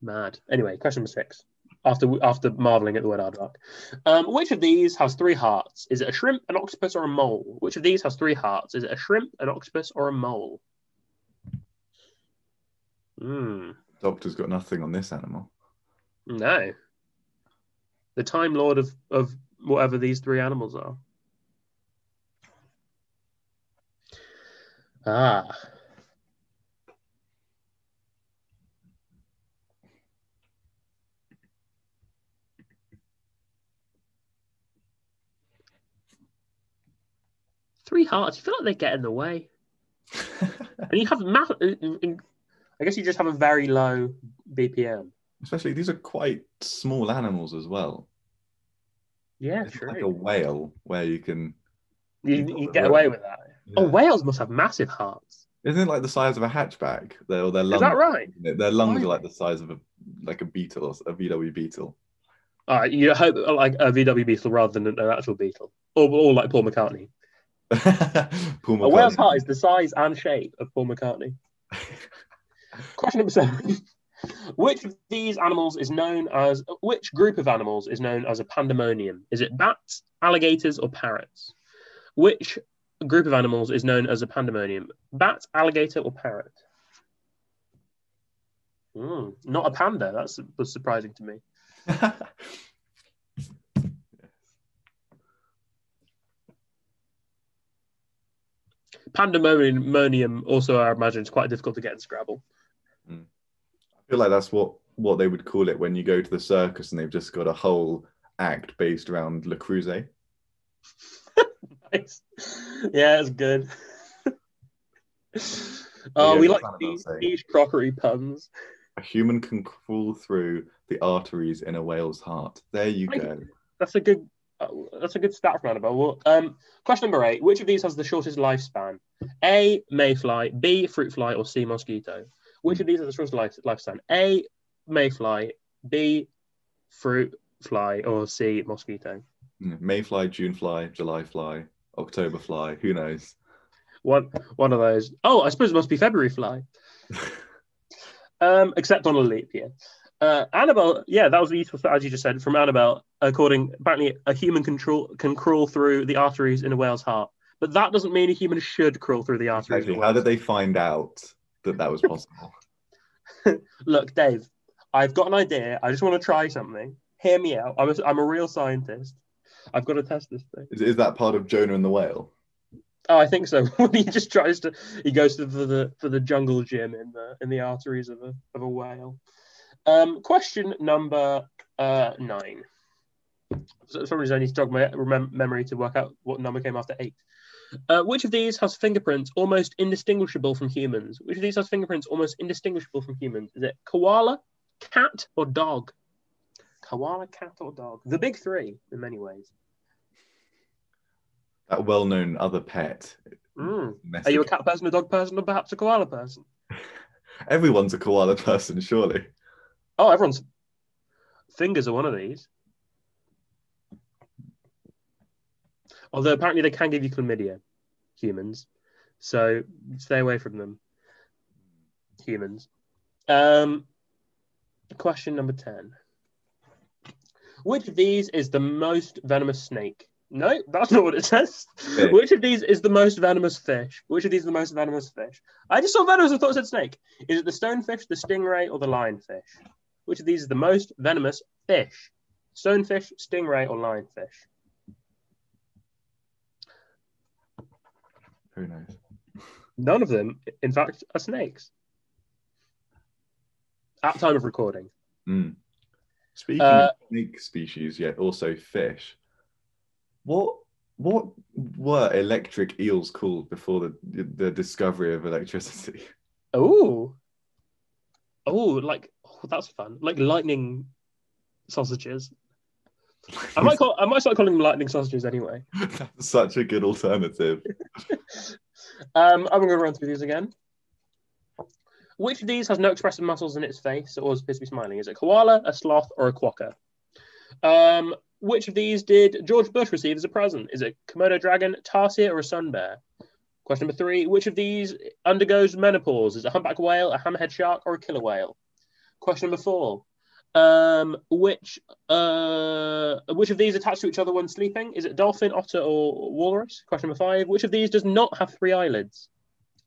mad. Anyway, question number six. After after marveling at the word aardvark, um, which of these has three hearts? Is it a shrimp, an octopus, or a mole? Which of these has three hearts? Is it a shrimp, an octopus, or a mole? Hmm. Doctor's got nothing on this animal. No. The Time Lord of, of whatever these three animals are. Ah. Three hearts. You feel like they get in the way. And you have math. I guess you just have a very low BPM. Especially these are quite small animals as well. Yeah, It's true. like a whale where you can. You, you get away with that. Oh, whales must have massive hearts. Isn't it like the size of a hatchback? Their, their lungs, Is that right? Their lungs are like the size of a like a beetle, or a VW beetle. All right, you hope uh, like a VW beetle rather than an actual beetle, or, or like Paul McCartney. Paul A whale's heart is the size and shape of Paul McCartney. Question number seven: Which of these animals is known as which group of animals is known as a pandemonium? Is it bats, alligators, or parrots? Which group of animals is known as a pandemonium? Bat, alligator, or parrot? Hmm, not a panda. That's was surprising to me. Pandemonium also, I imagine, is quite difficult to get in Scrabble. I feel like that's what what they would call it when you go to the circus and they've just got a whole act based around Le Creuset. Nice. Yeah, it's good. oh, yeah, we like these, these crockery puns. A human can crawl through the arteries in a whale's heart. There you Thank go. That's a good. Uh, that's a good stat from Annabelle. Well, um, question number eight: Which of these has the shortest lifespan? A. Mayfly, B. Fruit fly, or C. Mosquito? Which of these are the shortest life, lifespan? A. Mayfly, B. Fruit fly, or C. Mosquito? Mayfly, Junefly, July fly, October fly. Who knows? One one of those. Oh, I suppose it must be February fly. Um, except on a leap year. Uh, Annabelle, yeah, that was a useful stat, as you just said, from Annabelle. According, apparently, a human can, crawl can crawl through the arteries in a whale's heart, but that doesn't mean a human should crawl through the arteries. Exactly. How did they find out that that was possible? Look, Dave, I've got an idea. I just want to try something. Hear me out. I'm a, I'm a real scientist. I've got to test this thing. is, is that part of Jonah and the whale? Oh, I think so. he just tries to. He goes to for the for the jungle gym in the in the arteries of a of a whale. Um, question number uh, nine. So for some reason, I need to jog my remem- memory to work out what number came after eight. Uh, which of these has fingerprints almost indistinguishable from humans? Which of these has fingerprints almost indistinguishable from humans? Is it koala, cat, or dog? Koala, cat, or dog? The big three, in many ways. That well-known other pet Mm. Are you a cat person, a dog person, or perhaps a koala person? Everyone's a koala person, surely. Oh, everyone's fingers are one of these. Although apparently they can give you chlamydia, humans. So stay away from them, humans. Um, question number 10. Which of these is the most venomous snake? No, that's not what it says. Fish. Which of these is the most venomous fish? Which of these is the most venomous fish? I just saw venomous. I thought it said snake. Is it the stonefish, the stingray, or the lionfish? Which of these is the most venomous fish? Stonefish, stingray, or lionfish? Who knows? None of them, in fact, are snakes. At time of recording. Mm. Speaking Uh, of snake species, yet also fish, what what were electric eels called before the the discovery of electricity? Oh, oh, like oh, that's fun. Like lightning sausages. I might call. I might start calling them lightning sausages anyway. That's such a good alternative. Um, I'm going to run through these again. Which of these has no expressive muscles in its face or appears to be smiling? Is it a koala, a sloth, or a quokka? Um, which of these did George Bush receive as a present? Is it Komodo dragon, tarsier, or a sun bear? Question number three: Which of these undergoes menopause? Is it a humpback whale, a hammerhead shark, or a killer whale? Question number four: um, Which uh, which of these attach to each other when sleeping? Is it dolphin, otter, or walrus? Question number five: Which of these does not have three eyelids?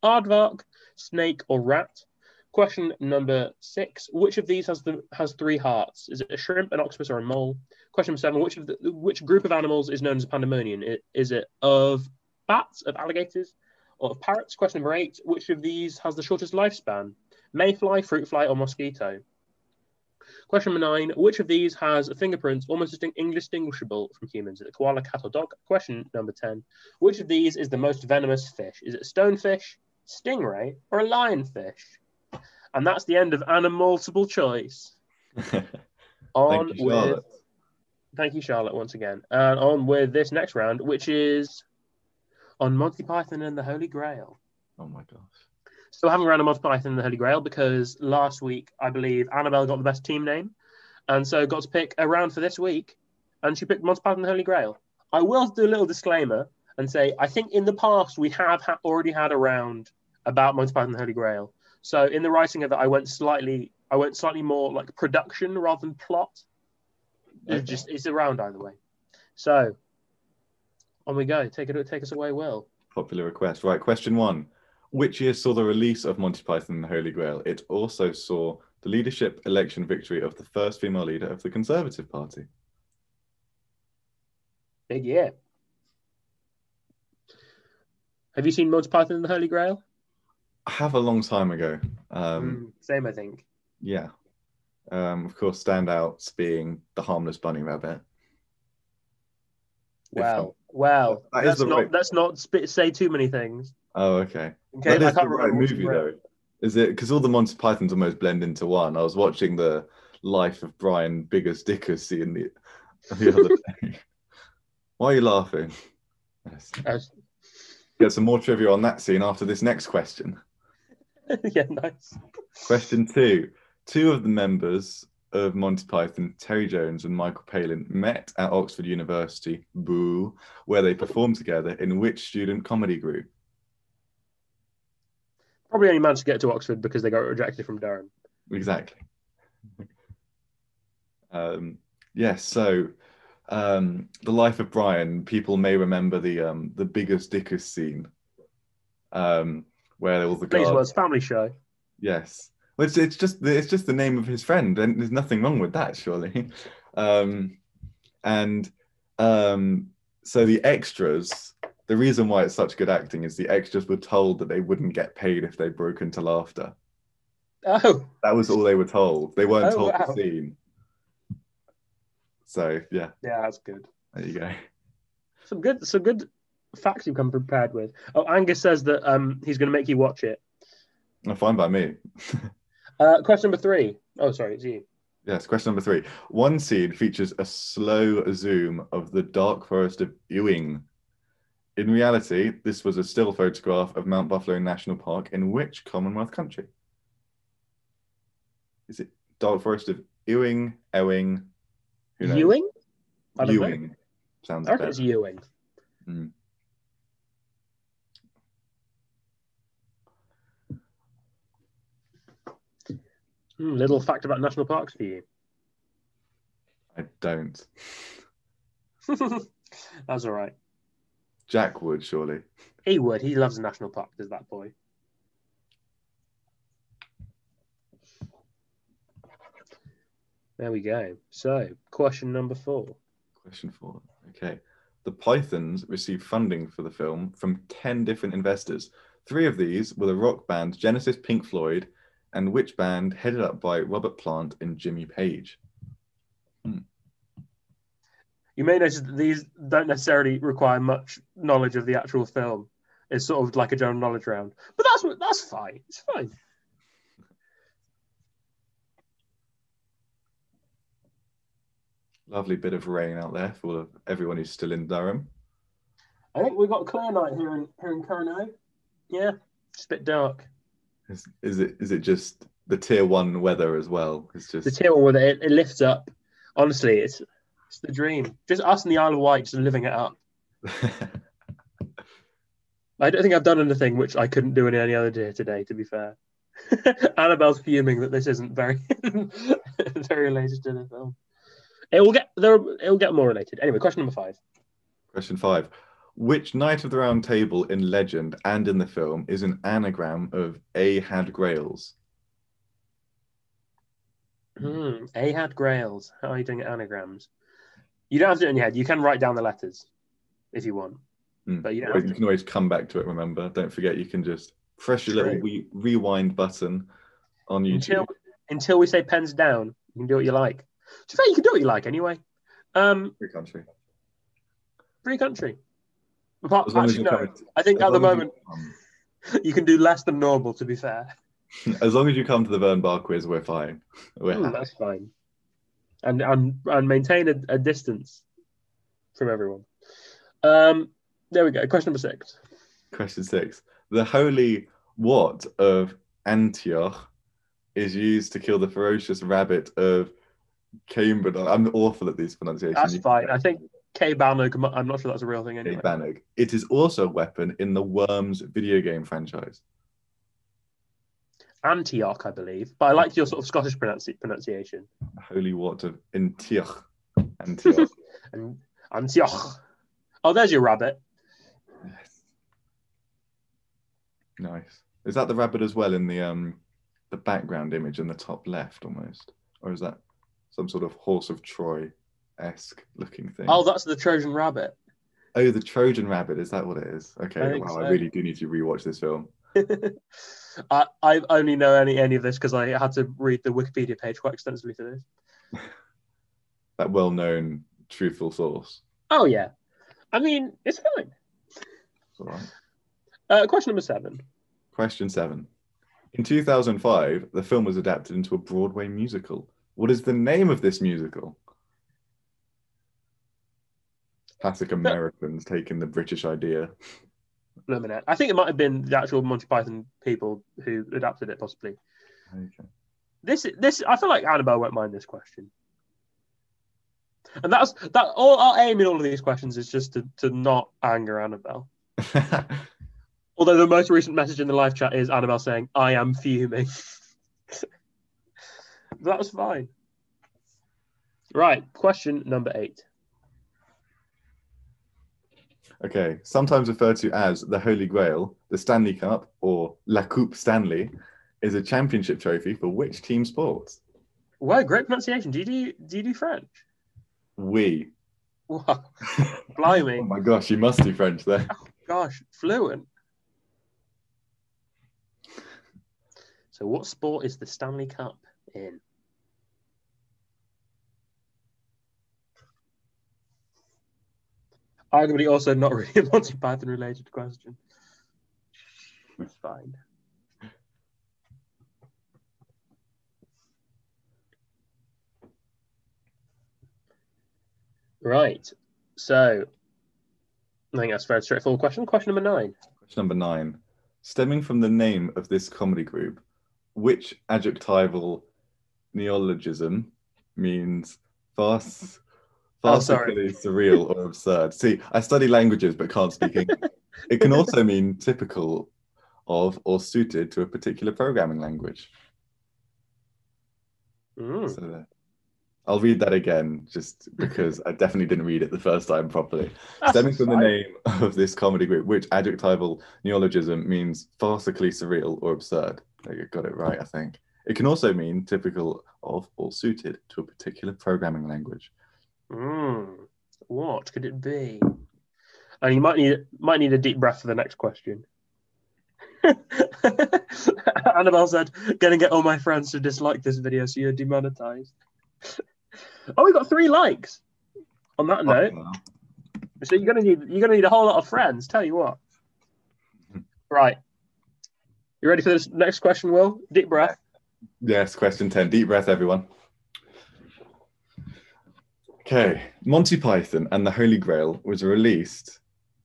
Aardvark, snake, or rat? Question number six: Which of these has the has three hearts? Is it a shrimp, an octopus, or a mole? Question number seven: Which of the which group of animals is known as pandemonium? Is it of bats, of alligators, or of parrots? Question number eight: Which of these has the shortest lifespan? Mayfly, fruit fly, or mosquito? Question number nine: Which of these has fingerprints almost indistinguishable from humans? Is it a koala, cat, or dog? Question number ten: Which of these is the most venomous fish? Is it a stonefish, stingray, or a lionfish? And that's the end of Anna multiple choice. On Thank you, with thank you, Charlotte, once again. And on with this next round, which is on Monty Python and the Holy Grail. Oh my gosh. So having around a Monty Python and the Holy Grail because last week I believe Annabelle got the best team name, and so got to pick a round for this week, and she picked Monty Python and the Holy Grail. I will do a little disclaimer and say I think in the past we have ha- already had a round about Monty Python and the Holy Grail. So in the writing of it, I went slightly I went slightly more like production rather than plot. It's just it's a round either way. So on we go. Take it take us away, Will. Popular request. Right, question one. Which year saw the release of Monty Python and the Holy Grail? It also saw the leadership election victory of the first female leader of the Conservative Party. Big year. Have you seen Monty Python and the Holy Grail? I have a long time ago. Um, Mm, same, I think. Yeah. Um, of course, standouts being the harmless bunny rabbit. Wow. Wow. That is let's not right- let's not spit, say too many things. Oh, okay. Okay, that is the right movie, though. Is it because all the Monty Pythons almost blend into one? I was watching the life of Brian Biggus Dickus scene the, the other day. Why are you laughing? Yes. Get some more trivia on that scene after this next question. yeah, nice. Question two. Two of the members of Monty Python, Terry Jones and Michael Palin, met at Oxford University, boo, where they performed together in which student comedy group? Probably only managed to get to Oxford because they got rejected from Durham. Exactly. um, yes, so um, the life of Brian, people may remember the um, the Biggus Dickus scene, um, where all the guards. was family show. Yes, well, it's, it's just the, it's just the name of his friend, and there's nothing wrong with that, surely. Um, and um, so the extras, the reason why it's such good acting is the extras were told that they wouldn't get paid if they broke into laughter. Oh, That was all they were told. They weren't Oh, told wow. the scene. So yeah, yeah, that's good. there you go. Some good some good facts you've come prepared with. Oh, Angus says that um he's gonna make you watch it. Oh, fine by me. Uh question number three. Oh sorry, it's you. Yes, question number three. One scene features a slow zoom of the dark forest of Ewing In reality, this was a still photograph of Mount Buffalo National Park in which Commonwealth country? Is it Dark Forest of Ewing, Ewing? Ewing? Don't know. Ewing. Sounds I reckon better. it's Ewing. Mm. Hmm, little fact about national parks for you. I don't. That's all right. Jack would surely. He would. He loves a national park, does that boy? There we go. So, question number four. Question four. Okay. The Pythons received funding for the film from 10 different investors. Three of these were the rock band Genesis Pink Floyd and which band headed up by Robert Plant and Jimmy Page. Hmm. You may notice that these don't necessarily require much knowledge of the actual film. It's sort of like a general knowledge round, but that's that's fine. It's fine. Lovely bit of rain out there for everyone who's still in Durham. I think we've got a clear night here in here in Kernow. Yeah, it's a bit dark. Is, is it is it just the tier one weather as well? It's just The tier one with it, it lifts up. Honestly, it's it's the dream. Just us in the Isle of Wight just living it up. I don't think I've done anything which I couldn't do in any other day today. To be fair, Annabelle's fuming that this isn't very very related to the film. It will get there. It will get more related. Anyway, question number five. Question five. Which Knight of the Round Table in legend and in the film is an anagram of Ahad Grails? Hmm. Ahad Grails. How are you doing anagrams? You don't have to do it in your head. You can write down the letters if you want. Hmm. But you don't you can always come back to it, remember. Don't forget, you can just press your little re- rewind button on YouTube. Until until we say pens down, you can do what you like. To be fair, you can do what you like anyway. Um, Free country. free country. Apart, As long as actually, no. come- I think at the you moment you can do less than normal. To be fair, As long as you come to the Vern Bar quiz, we're fine. We're that's fine. And and and maintain a, a distance from everyone. Um, there we go. Question number six. Question six. The holy what of Antioch is used to kill the ferocious rabbit of Cambridge. I'm awful at these pronunciations. That's fine. I think K Banog. I'm not sure that's a real thing anyway. Banog. It is also a weapon in the Worms video game franchise. Antioch, I believe. But I like your sort of Scottish pronunci- pronunciation. Holy water. of Antioch. Antioch. And Antioch. Oh, there's your rabbit. Yes. Nice. Is that the rabbit as well in the um the background image in the top left almost? Or is that some sort of horse of Troy esque looking thing? Oh, that's the Trojan rabbit. Oh, the Trojan rabbit, is that what it is? Okay, think wow, so. I really do need to rewatch this film. I, I only know any any of this because I had to read the Wikipedia page quite extensively for this. That well known truthful source. Oh yeah, I mean it's fine. It's all right. Uh, question number seven. Question seven. In 2005, the film was adapted into a Broadway musical. What is the name of this musical? Classic Americans taking the British idea. Luminette. I think it might have been the actual Monty Python people who adapted it, possibly. Okay. This this I feel like Annabelle won't mind this question. And that's that all our aim in all of these questions is just to, to not anger Annabelle. Although the most recent message in the live chat is Annabelle saying, I am fuming. that was fine. Right, question number eight. Okay. Sometimes referred to as the Holy Grail, the Stanley Cup, or La Coupe Stanley, is a championship trophy for which team sports? Wow, great pronunciation. Do you do, do, you do French? We. Wow, Blimey. oh my gosh, you must do French there. Oh gosh, fluent. So, what sport is the Stanley Cup in? Arguably, also not really a Monty Python related question. It's fine. Right. So, I think that's a very straightforward question. Question number nine. Question number nine. Stemming from the name of this comedy group, which adjectival neologism means fast, Oh, farcically surreal or absurd? See, I study languages but can't speak English. it can also mean typical of or suited to a particular programming language. Mm. So there. I'll read that again just because I definitely didn't read it the first time properly. That's Stemming from the name of this comedy group, which adjectival neologism means farcically surreal or absurd. You got it right, I think. It can also mean typical of or suited to a particular programming language. Mm. What could it be? And you might need might need a deep breath for the next question. Annabelle said, "Gonna get all my friends to dislike this video, so you're demonetized." oh, we got three likes. On that note, so you're gonna need you're gonna need a whole lot of friends. Tell you what. Right. You ready for this next question, Will? Deep breath. Yes, question 10. Deep breath, everyone. Okay. Monty Python and the Holy Grail was released,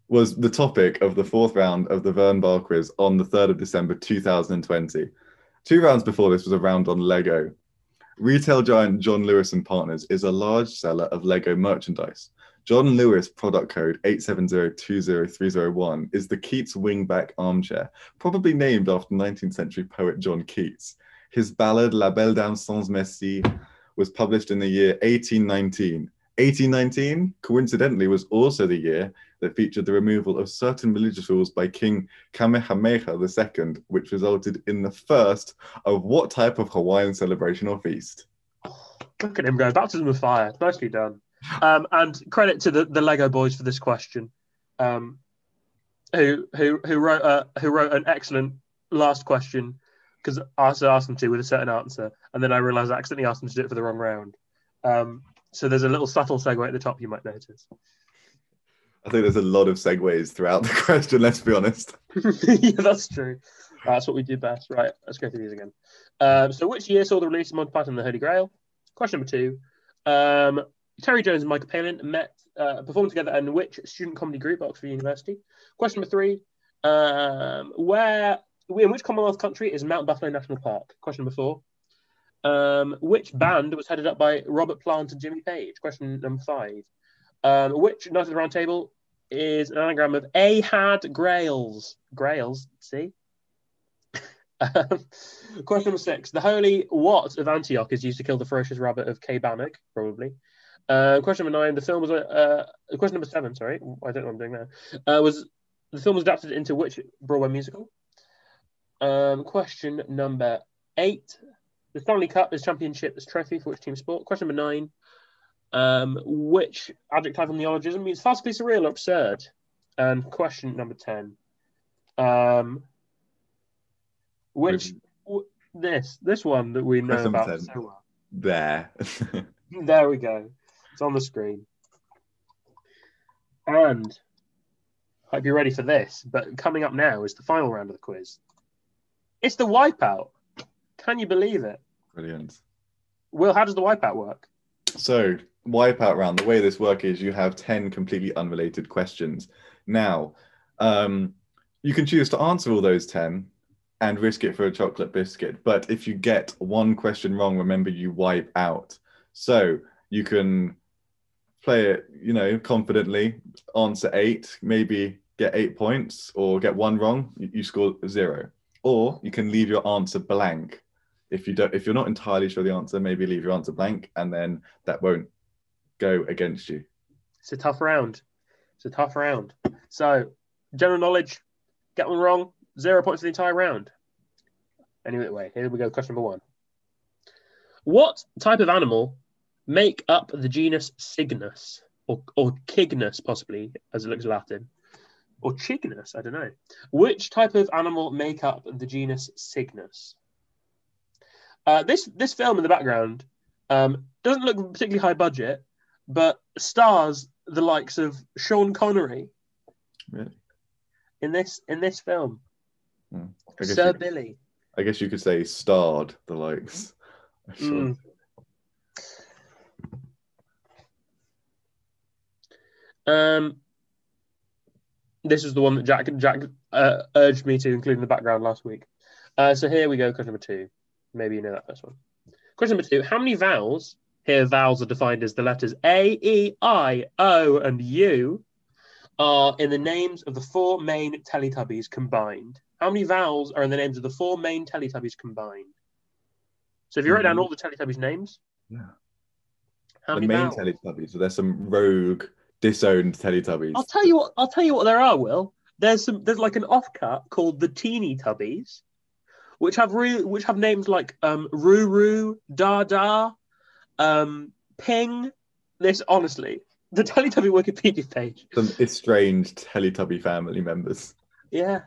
was the topic of the fourth round of the Vern Bar quiz on the 3rd of December 2020. Two rounds before this was a round on Lego. Retail giant John Lewis and Partners is a large seller of Lego merchandise. John Lewis product code 870-20301 is the Keats wingback armchair, probably named after 19th century poet John Keats. His ballad La Belle Dame sans Merci was published in the year 1819. 1819, coincidentally, was also the year that featured the removal of certain religious rules by King Kamehameha II, which resulted in the first of what type of Hawaiian celebration or feast? Look at him go. Baptism of fire. Nicely done. Um, and credit to the, the Lego boys for this question, um, who who who wrote uh, who wrote an excellent last question because I asked them to with a certain answer, and then I realised I accidentally asked them to do it for the wrong round. Um, so there's a little subtle segue at the top you might notice. I think there's a lot of segues throughout the question, let's be honest. yeah, that's true. That's what we do best. Right, let's go through these again. Um, so, which year saw the release of Monty Python and the Holy Grail? Question number two. Um, Terry Jones and Michael Palin met, uh, performed together in which student comedy group at Oxford University? Question number three. Um, where, in which Commonwealth country is Mount Buffalo National Park? Question number four. Um, which band was headed up by Robert Plant and Jimmy Page? Question number five. Um, which Knight of the Round Table is an anagram of Ahad Grails? Grails, see? Um, question number six. The holy what of Antioch is used to kill the ferocious rabbit of K. Bannock? Probably. Uh, question number nine. The film was uh, uh, question number seven. Sorry, I don't know what I'm doing now. Uh, was the film was adapted into which Broadway musical? Um, question number eight. The Stanley Cup is championship is trophy for which team sport? Question number nine. Um, which adjectival neologism means farcically surreal or absurd? And question number ten. Um, which w- this this one that we know Question about 10. so well. There. There we go. It's on the screen. And I hope you're ready for this. But coming up now is the final round of the quiz. It's the wipeout. Can you believe it? Brilliant. Will, how does the wipeout work? So, wipeout round. The way this works is you have 10 completely unrelated questions. Now, um, you can choose to answer all those 10 and risk it for a chocolate biscuit. But if you get one question wrong, remember you wipe out. So, you can play it, you know, confidently, answer eight, maybe get eight points, or get one wrong, you, you score zero. Or you can leave your answer blank. If you don't, if you're not entirely sure the answer, maybe leave your answer blank, and then that won't go against you. It's a tough round. It's a tough round. So, general knowledge, get one wrong, zero points the entire round. Anyway, here we go. Question number one. What type of animal make up the genus Cygnus or, or Cygnus, possibly, as it looks Latin, or Cygnus? I don't know. Which type of animal make up the genus Cygnus? Uh, this this film in the background um, doesn't look particularly high budget, but stars the likes of Sean Connery Really? in this in this film. Guess, Sir you, Billy. I guess you could say starred the likes. Mm. Um, This is the one that Jack Jack uh, urged me to include in the background last week. Uh, so here we go. Question number two. Maybe you know that first one. Question number two. How many vowels? Here, vowels are defined as the letters A, E, I, O, and U are in the names of the four main Teletubbies combined. How many vowels are in the names of the four main Teletubbies combined? So if you write down hmm. all the Teletubbies names, Yeah. how the many main vowels? Teletubbies. So there's some rogue, disowned Teletubbies. I'll tell you what. I'll tell you what there are. Will there's some there's like an offcut called the Teeny Tubbies, which have re- which have names like um Ruru, Dada, um Ping. This honestly, the Teletubby Wikipedia page. Some estranged Teletubby family members. Yeah,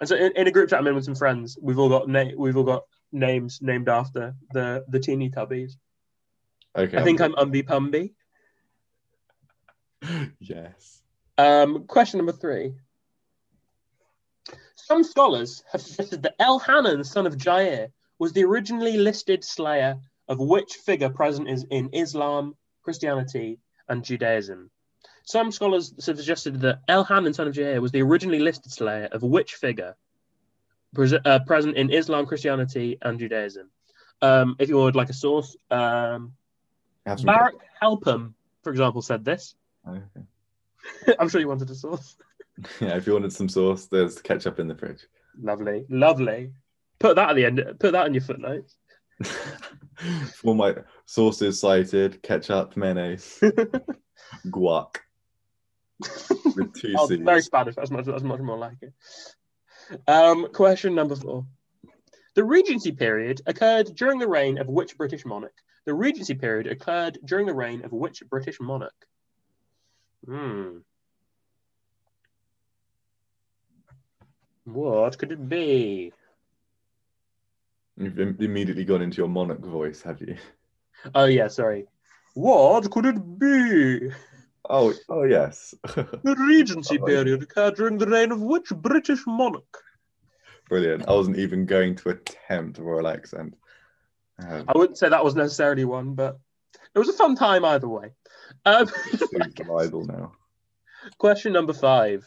and so in, in a group chat I'm in with some friends, we've all got na- we've all got names named after the the Teeny Tubbies. Okay. I think I'm Umby Pumby. yes. Um, question number three. Some scholars have suggested that Elhanan, son of Jair, was the originally listed slayer of which figure present is in Islam, Christianity, and Judaism. Some scholars have suggested that Elhanan, son of Jair, was the originally listed slayer of which figure pres- uh, present in Islam, Christianity, and Judaism. Um, if you would like a source, um, Baruch Halpern, for example, said this. Okay. I'm sure you wanted a source. Yeah, if you wanted some sauce, there's ketchup in the fridge. Lovely, lovely. Put that at the end. Put that in your footnotes. For my sauces cited, ketchup, mayonnaise, guac. With two Oh, C's. very Spanish. That's much. That's much more like it. Um, question number four. The Regency period occurred during the reign of which British monarch? The Regency period occurred during the reign of which British monarch? Hmm. What could it be? You've im- immediately gone into your monarch voice, have you? Oh yeah, sorry. What could it be? Oh, oh yes. The Regency Oh, period occurred during the reign of which British monarch? Brilliant. I wasn't even going to attempt a royal accent. Um, I wouldn't say that was necessarily one, but it was a fun time either way. Um, now. question number five.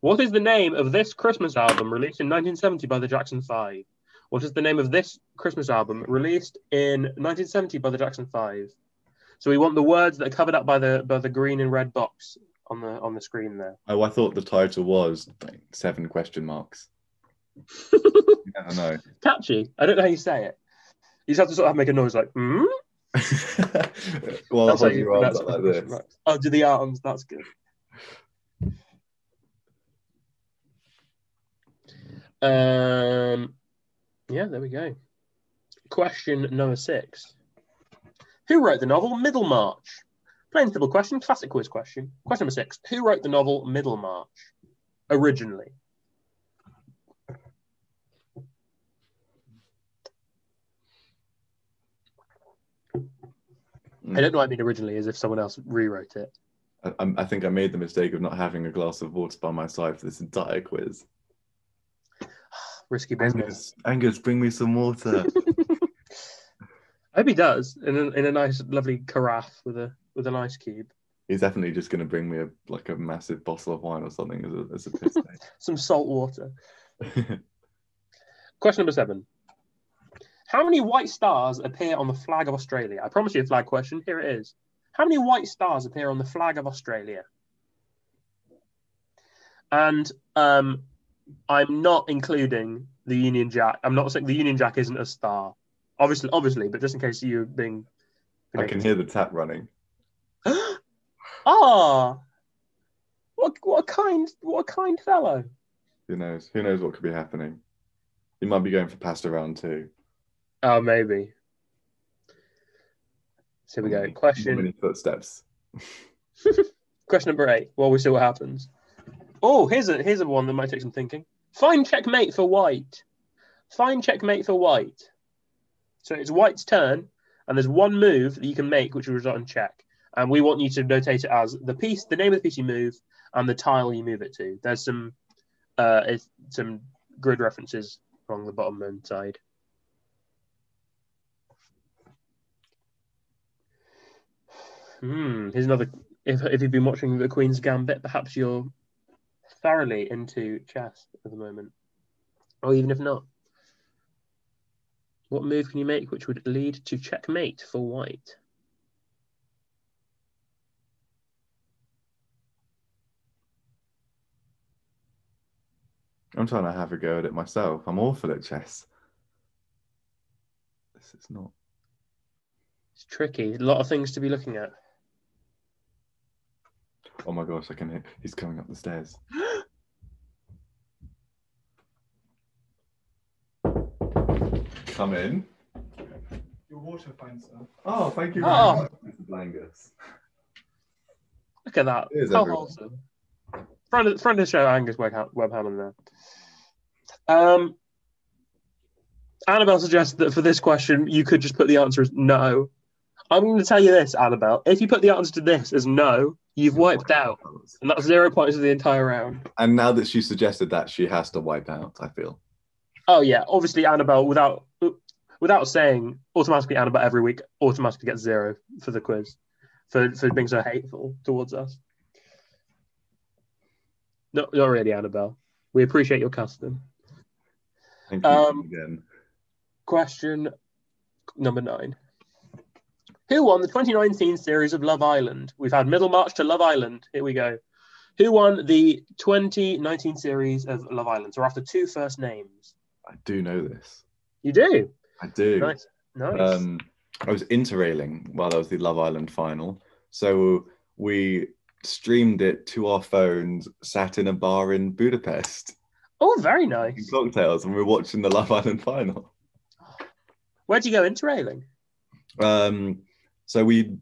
What is the name of this Christmas album released in 1970 by the Jackson Five? What is the name of this Christmas album released in 1970 by the Jackson Five? So we want the words that are covered up by the by the green and red box on the on the screen there. Oh, I thought the title was like, seven question marks. never know. Catchy. I don't know how you say it. You just have to sort of make a noise like, hmm? well, That's how you your arms pronounce up it like this. marks. Oh, do the arms. That's good. Um, yeah, there we go. Question number six. Who wrote the novel Middlemarch? Plain simple question, classic quiz question. Question number six. Who wrote the novel Middlemarch originally? I don't know what I mean originally, as if someone else rewrote it. I, I think I made the mistake of not having a glass of water by my side for this entire quiz. Risky business. Angus, Angus, bring me some water. I hope he does in a, in a nice, lovely carafe with a with an ice cube. He's definitely just going to bring me a like a massive bottle of wine or something as a, as a piss Some salt water. Question number seven. How many white stars appear on the flag of Australia? I promise you a flag question. Here it is. How many white stars appear on the flag of Australia? And um, I'm not including the Union Jack. I'm not saying the Union Jack isn't a star. Obviously, obviously, but just in case you're being. I can hear the tap running. Ah, what what a kind what a kind fellow. Who knows? Who knows what could be happening? He might be going for pasta round two. Oh, maybe. So here we go. Question. Many Question footsteps. question number eight. Well, we see what happens. Oh, here's a here's a one that might take some thinking. Fine checkmate for white. Fine checkmate for white. So it's white's turn, and there's one move that you can make which will result in check. And we want you to notate it as the piece, the name of the piece you move, and the tile you move it to. There's some uh some grid references along the bottom and side. Hmm. Here's another if if you've been watching the Queen's Gambit, perhaps you're thoroughly into chess at the moment, or even if not. What move can you make which would lead to checkmate for white? I'm trying to have a go at it myself. I'm awful at chess. This is not. It's tricky. A lot of things to be looking at. Oh my gosh, I can hear. He's coming up the stairs. Come in. Your water, fine sir. Oh, thank you very Oh. much, Mr. Blangus. Look at that. Here's How everyone. wholesome. Friend of, friend of the show, Angus Webham, Webham there. Um, Annabelle suggests that for this question, you could just put the answer as no. I'm going to tell you this, Annabelle. If you put the answer to this as no, you've wiped out. And that's zero points of the entire round. And now that she suggested that, she has to wipe out. I feel. Oh, yeah. Obviously, Annabelle, without without saying, automatically, Annabelle every week automatically gets zero for the quiz for, for being so hateful towards us. No, not really, Annabelle. We appreciate your custom. Thank you Um, again. Question number nine. Who won the 2019 series of Love Island? We've had Middlemarch to Love Island. Here we go. Who won the 2019 series of Love Island? So we're after two first names. I do know this. You do. I do. Nice. Nice. Um, I was interrailing while there was the Love Island final, so we streamed it to our phones, sat in a bar in Budapest, oh, very nice. cocktails, and we were watching the Love Island final. Where'd you go interrailing? Um, so we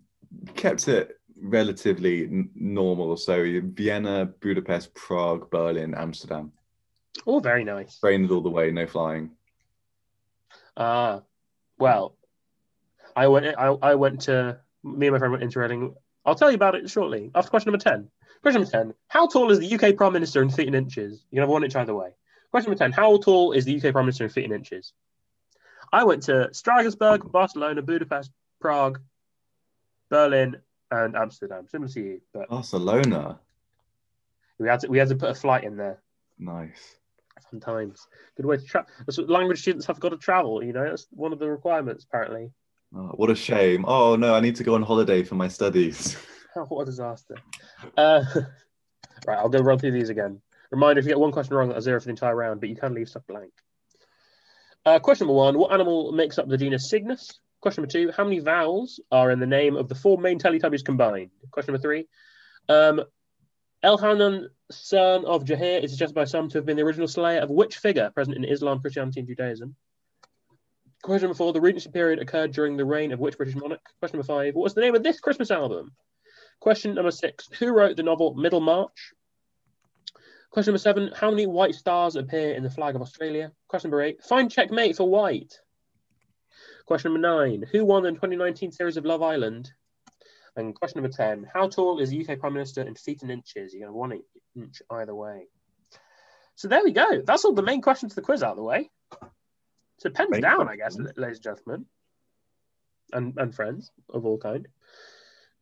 kept it relatively n- normal. So Vienna, Budapest, Prague, Berlin, Amsterdam. Oh, very nice. Trains all the way, no flying. Ah, well, I went. I, I went to. Me and my friend went interrailing. I'll tell you about it shortly. After question number ten. Question number ten: How tall is the UK Prime Minister in feet and inches? You can have one inch either way. Question number ten: How tall is the UK Prime Minister in feet and inches? I went to Strasbourg, Barcelona, Budapest, Prague, Berlin, and Amsterdam. Similar to you, but Barcelona. we had to we had to put a flight in there. Nice. Fun times. Good way to travel. Language students have got to travel. You know, that's one of the requirements apparently. Oh, what a shame. Oh no, I need to go on holiday for my studies. Oh, what a disaster. Uh, right, I'll go run through these again. Reminder if you get one question wrong, that's zero for the entire round, but you can leave stuff blank. Uh, question number one What animal makes up the genus Cygnus? Question number two How many vowels are in the name of the four main Teletubbies combined? Question number three um, Elhanan, son of Jahir, is suggested by some to have been the original slayer of which figure present in Islam, Christianity, and Judaism? Question number four The Regency period occurred during the reign of which British monarch? Question number five What was the name of this Christmas album? Question number six Who wrote the novel Middlemarch? Question number seven How many white stars appear in the flag of Australia? Question number eight Find checkmate for white. Question number nine Who won the 2019 series of Love Island? And question number 10 How tall is the UK Prime Minister in feet and inches? You're going to want one inch either way. So there we go. That's all the main questions of the quiz out of the way. So pens Main down, I guess, ladies and gentlemen, and and friends of all kind.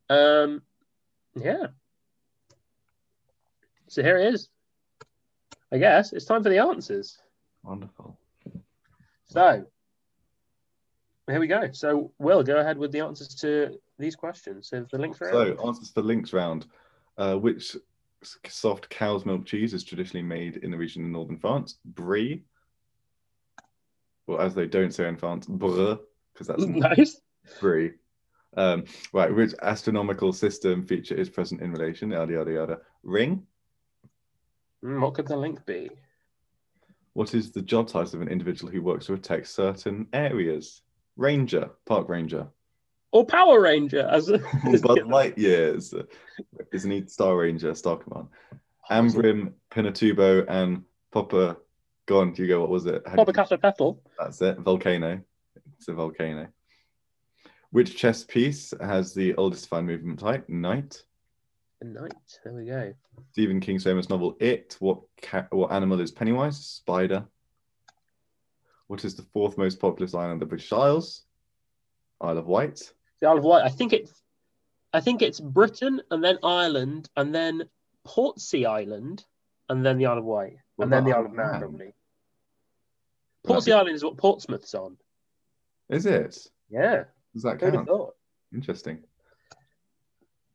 Um, yeah. So here it is. I guess it's time for the answers. Wonderful. So here we go. So Will, go ahead with the answers to these questions. So the links for So, answers for links round. Uh, which soft cow's milk cheese is traditionally made in the region in northern France? Brie. Well, as they don't say in France, brie, because that's nice. brie. Um, right, which astronomical system feature is present in relation? Yada yada yada. Ring. Mm, what could the link be? What is the job title of an individual who works to protect certain areas? Ranger, park ranger. Or Power Ranger, as Bud Light years. Isn't he Star Ranger, Star Command? Ambrym, Pinatubo, and Papa. Go on, you go. What was it? How do you- Petal. That's it. Volcano. It's a volcano. Which chess piece has the oldest defined movement type? Knight. The night. There we go. Stephen King's famous novel It. What ca- what animal is Pennywise? Spider. What is the fourth most populous island of the British Isles? Isle of Wight. The Isle of Wight. I think it's. I think it's Britain and then Ireland and then Portsea Island and then the Isle of Wight What and then the Isle of Man, Isle of Man? probably. Portsea Island is what Portsmouth's on. Is it? Yeah, Does that count? thought? Interesting.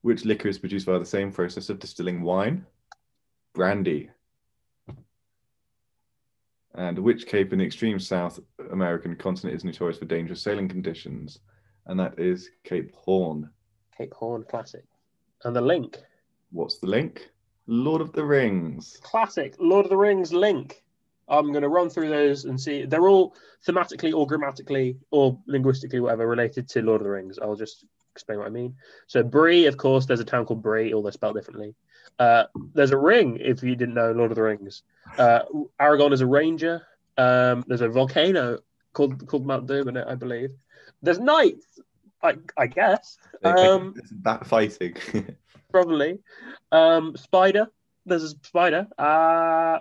Which liquor is produced via the same process of distilling wine? Brandy. And which cape in the extreme South American continent is notorious for dangerous sailing conditions? And that is Cape Horn. Cape Horn classic. And the link. What's the link? Lord of the Rings. Classic Lord of the Rings link. I'm going to run through those and see. They're all thematically or grammatically or linguistically, whatever, related to Lord of the Rings. I'll just explain what I mean. So, Bree, of course, there's a town called Bree, although spelled differently. Uh, there's a ring, if you didn't know Lord of the Rings. Uh, Aragorn is a ranger. Um, there's a volcano called called Mount Doom in it, I believe. There's knights, I, I guess. Um, that fighting. probably. Um, spider. There's a spider. Uh,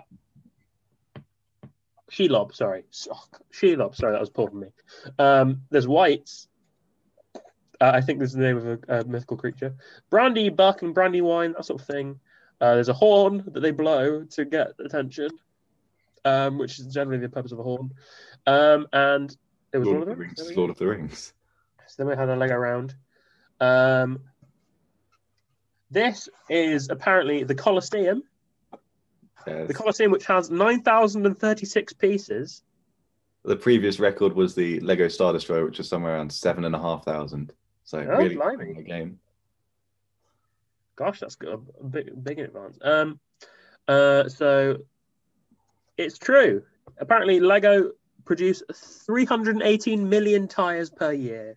Shelob, sorry. Oh, Shelob, sorry, that was poor from me. Um, there's whites. Uh, I think this is the name of a, a, mythical creature. Brandybuck and Brandywine, that sort of thing. Uh, there's a horn that they blow to get attention, um, which is generally the purpose of a horn. Um, and it was Lord of the Rings. Lord of the Rings. So then we had a leg around. Um, this is apparently the Colosseum. Yes. The Colosseum, which has 9,036 pieces. The previous record was the Lego Star Destroyer, which was somewhere around 7,500. So Oh, really blimey. the game. Gosh, that's good. A big, big in advance. Um, uh, so it's true. Apparently, Lego produce 318 million tires per year.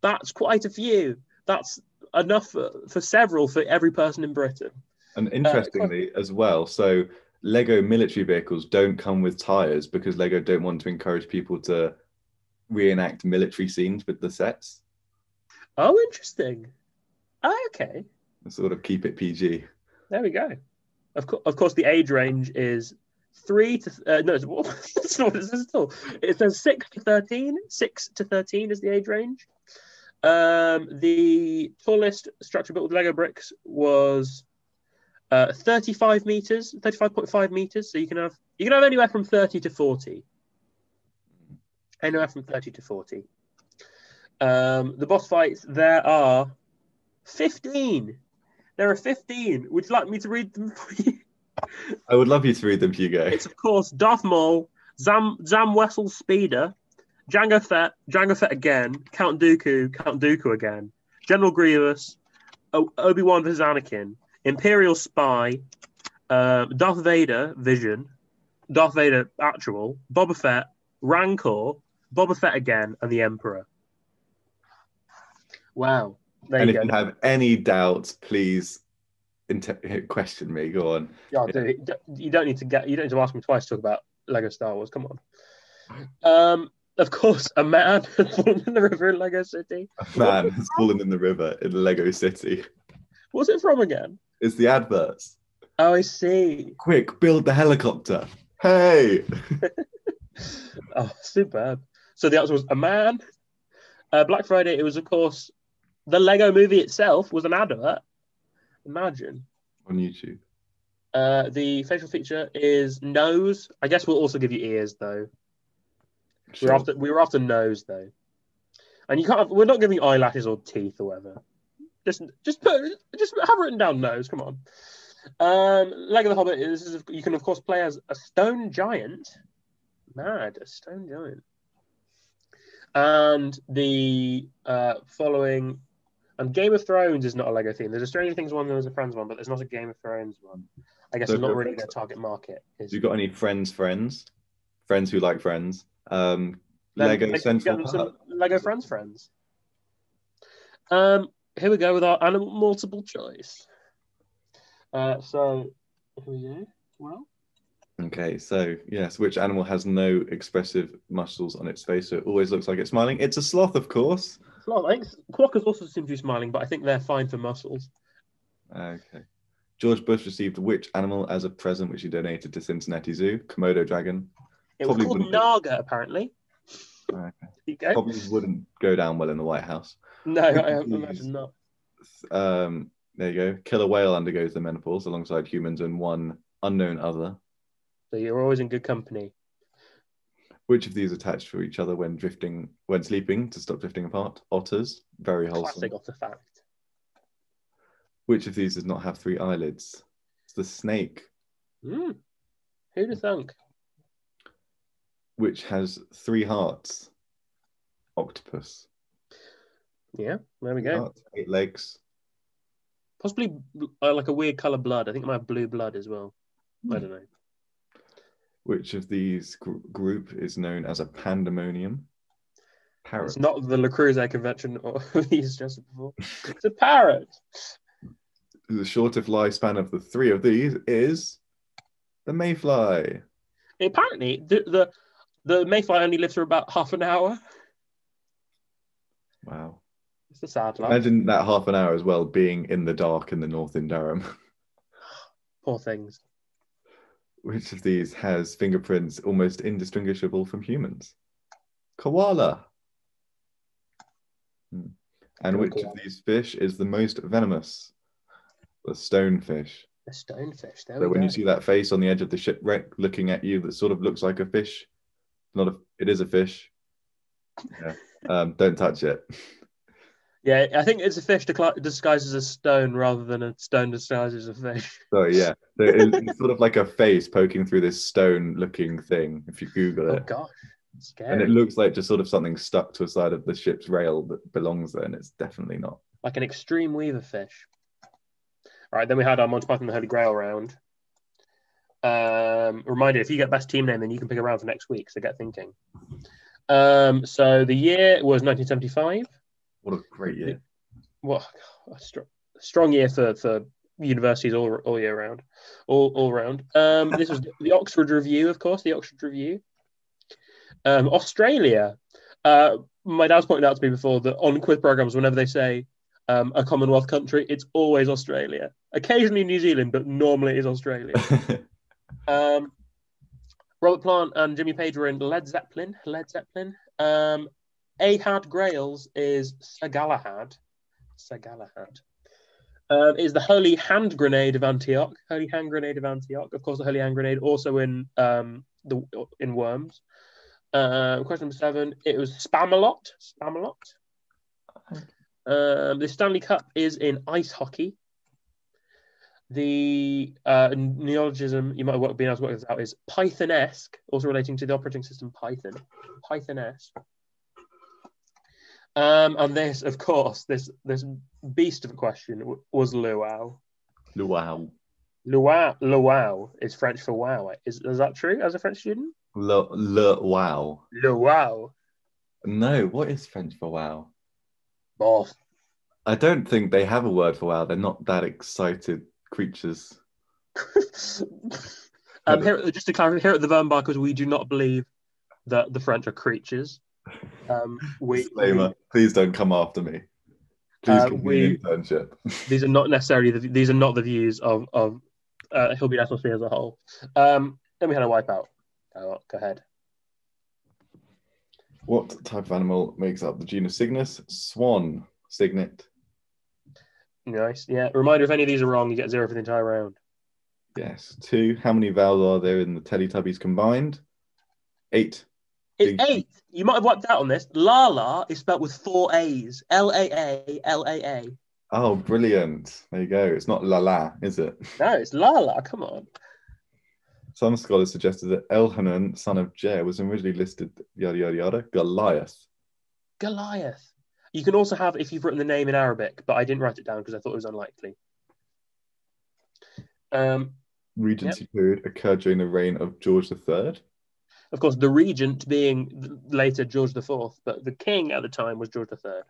That's quite a few. That's enough for, for several for every person in Britain. And interestingly, as well, so Lego military vehicles don't come with tires because Lego don't want to encourage people to reenact military scenes with the sets. Oh, interesting. Oh, okay. Sort of keep it PG. There we go. Of, co- of course, the age range is three to uh, no, it's, that's not what it says at all. It says six to thirteen. Six to thirteen is the age range. Um, the tallest structure built with Lego bricks was uh, 35 meters, 35.5 meters. So you can have you can have anywhere from 30 to 40. Anywhere from 30 to 40. Um, the boss fights there are 15. There are 15. Would you like me to read them for you? I would love you to read them, Hugo. It's of course Darth Maul, Zam Zam Wesell Speeder, Jango Fett, Jango Fett again, Count Dooku, Count Dooku again, General Grievous, o- Obi Wan vs Anakin, Imperial Spy, uh, Darth Vader Vision, Darth Vader actual, Boba Fett, Rancor, Boba Fett again, and the Emperor. Wow. There and you if go. you have any doubts, please inter- question me. Go on. Yeah, dude, you don't need to get you don't need to ask me twice to talk about Lego Star Wars. Come on. Um, of course, a man has fallen in the river in Lego City. A man has fallen in the river in Lego City. What's it from again? It's the adverts. Oh, I see. Quick, build the helicopter. Hey! Oh, superb. So the answer was a man. Uh, Black Friday. It was, of course, the Lego Movie itself was an advert. Imagine. on YouTube. Uh, the facial feature is nose. I guess we'll also give you ears though. Sure. We're after we were after nose though, and you can't. Have, we're not giving eyelashes or teeth or whatever. Just just put just have written down nose. Come on. Um, Lego the Hobbit is, you can of course play as a stone giant. Mad, a stone giant. And the uh, following, and Game of Thrones is not a Lego theme. There's a Stranger Things one, there's a Friends one, but there's not a Game of Thrones one. I guess So it's not really their target market. Is Have you got any friends, friends? Friends who like friends? Um, Then Lego make- Central. Lego Friends friends. Um, here we go with our animal multiple choice. Uh, so here we go. Well, Okay, so yes, which animal has no expressive muscles on its face, so it always looks like it's smiling? It's a sloth, of course. Well, I think quokkas also seem to be smiling, but I think they're fine for muscles. Okay. George Bush received which animal as a present which he donated to Cincinnati Zoo? Komodo dragon. It was called. Naga, apparently. Okay. You go. Probably wouldn't go down well in the White House. No, I imagine not. um, there you go. Killer whale undergoes the menopause alongside humans and one unknown other. So you're always in good company. Which of these attached to each other when drifting, when sleeping to stop drifting apart? Otters, very wholesome. Classic the fact. Which of these does not have three eyelids? It's the snake, Mm. Who'd have thunk? which has three hearts. Octopus. Yeah, there we go. eight legs. Possibly uh, like a weird color blood. I think it might have blue blood as well. I don't know. Which of these gr- group is known as a pandemonium? Parrot. It's not the Le Creuset convention or we suggested before. It's a parrot. The shortest lifespan of the three of these is the mayfly. Apparently, the, the the mayfly only lives for about half an hour. Wow. It's a sad life. Imagine that half an hour as well being in the dark in the north in Durham. Poor things. Which of these has fingerprints almost indistinguishable from humans? Koala. Hmm. And which of these fish is the most venomous? The stonefish. The stonefish. There So when go. you see that face on the edge of the shipwreck looking at you, that sort of looks like a fish. Not a. It is a fish. Yeah. Um, don't touch it. Yeah, I think it's a fish as a stone rather than a stone disguised as a fish. So yeah. So it- it's sort of like a face poking through this stone-looking thing. If you Google it, Oh it, gosh, and it looks like just sort of something stuck to a side of the ship's rail that belongs there, and it's definitely not. like an extreme weaver fish. All right, then we had our Monty Python and the Holy Grail round. Um, reminder: if you get best team name, then you can pick a round for next week. So get thinking. Um, so the year was 1975. What a great year! What a str- strong year for for universities all all year round, all all round. Um, this was the Oxford Review, of course, the Oxford Review. Um, Australia. Uh, my dad's pointed out to me before that on quiz programs, whenever they say um, a Commonwealth country, it's always Australia. Occasionally New Zealand, but normally it's Australia. Um, Robert Plant and Jimmy Page were in Led Zeppelin. Led Zeppelin. Um, Ahad Grails is Sir Galahad. Sir Galahad. Um, is the Holy Hand Grenade of Antioch. Holy Hand Grenade of Antioch. Of course, the Holy Hand Grenade also in um, the in Worms. Uh, question number seven. It was Spamalot. Spamalot. Um, the Stanley Cup is in ice hockey. The uh, neologism you might have been able to work this out is Python-esque, also relating to the operating system Python. Python-esque. Um, and this, of course, this this beast of a question w- was luau. wow. Luau, luau is French for wow. Is, is that true as a French student? Le, le wow. Luau. No, what is French for wow? Oh, I don't think they have a word for wow. They're not that excited creatures. um, here, just to clarify, here at the Verne Barkers, we do not believe that the French are creatures. Um, we, Disclaimer. Please don't come after me. Please Uh, we- internship. these are not necessarily the, these are not the views of of uh, Hild Bede National Sphere as a whole. Um, then we had a wipeout. Go, go ahead. What type of animal makes up the genus Cygnus? Swan. Cygnet. Nice. Yeah. Reminder: if any of these are wrong, you get zero for the entire round. Yes. Two. How many vowels are there in the Teletubbies combined? Eight. It's eight. You might have wiped out on this. Lala is spelled with four A's. L A A L A A. Oh, brilliant. There you go. It's not la la, is it? No, it's Lala. Come on. Some scholars suggested that Elhanan, son of Jer, was originally listed yada yada yada. Goliath. Goliath. You can also have if you've written the name in Arabic, but I didn't write it down because I thought it was unlikely. Um, Regency period occurred during the reign of George III. Of course, the regent being later George IV, but the king at the time was George III. There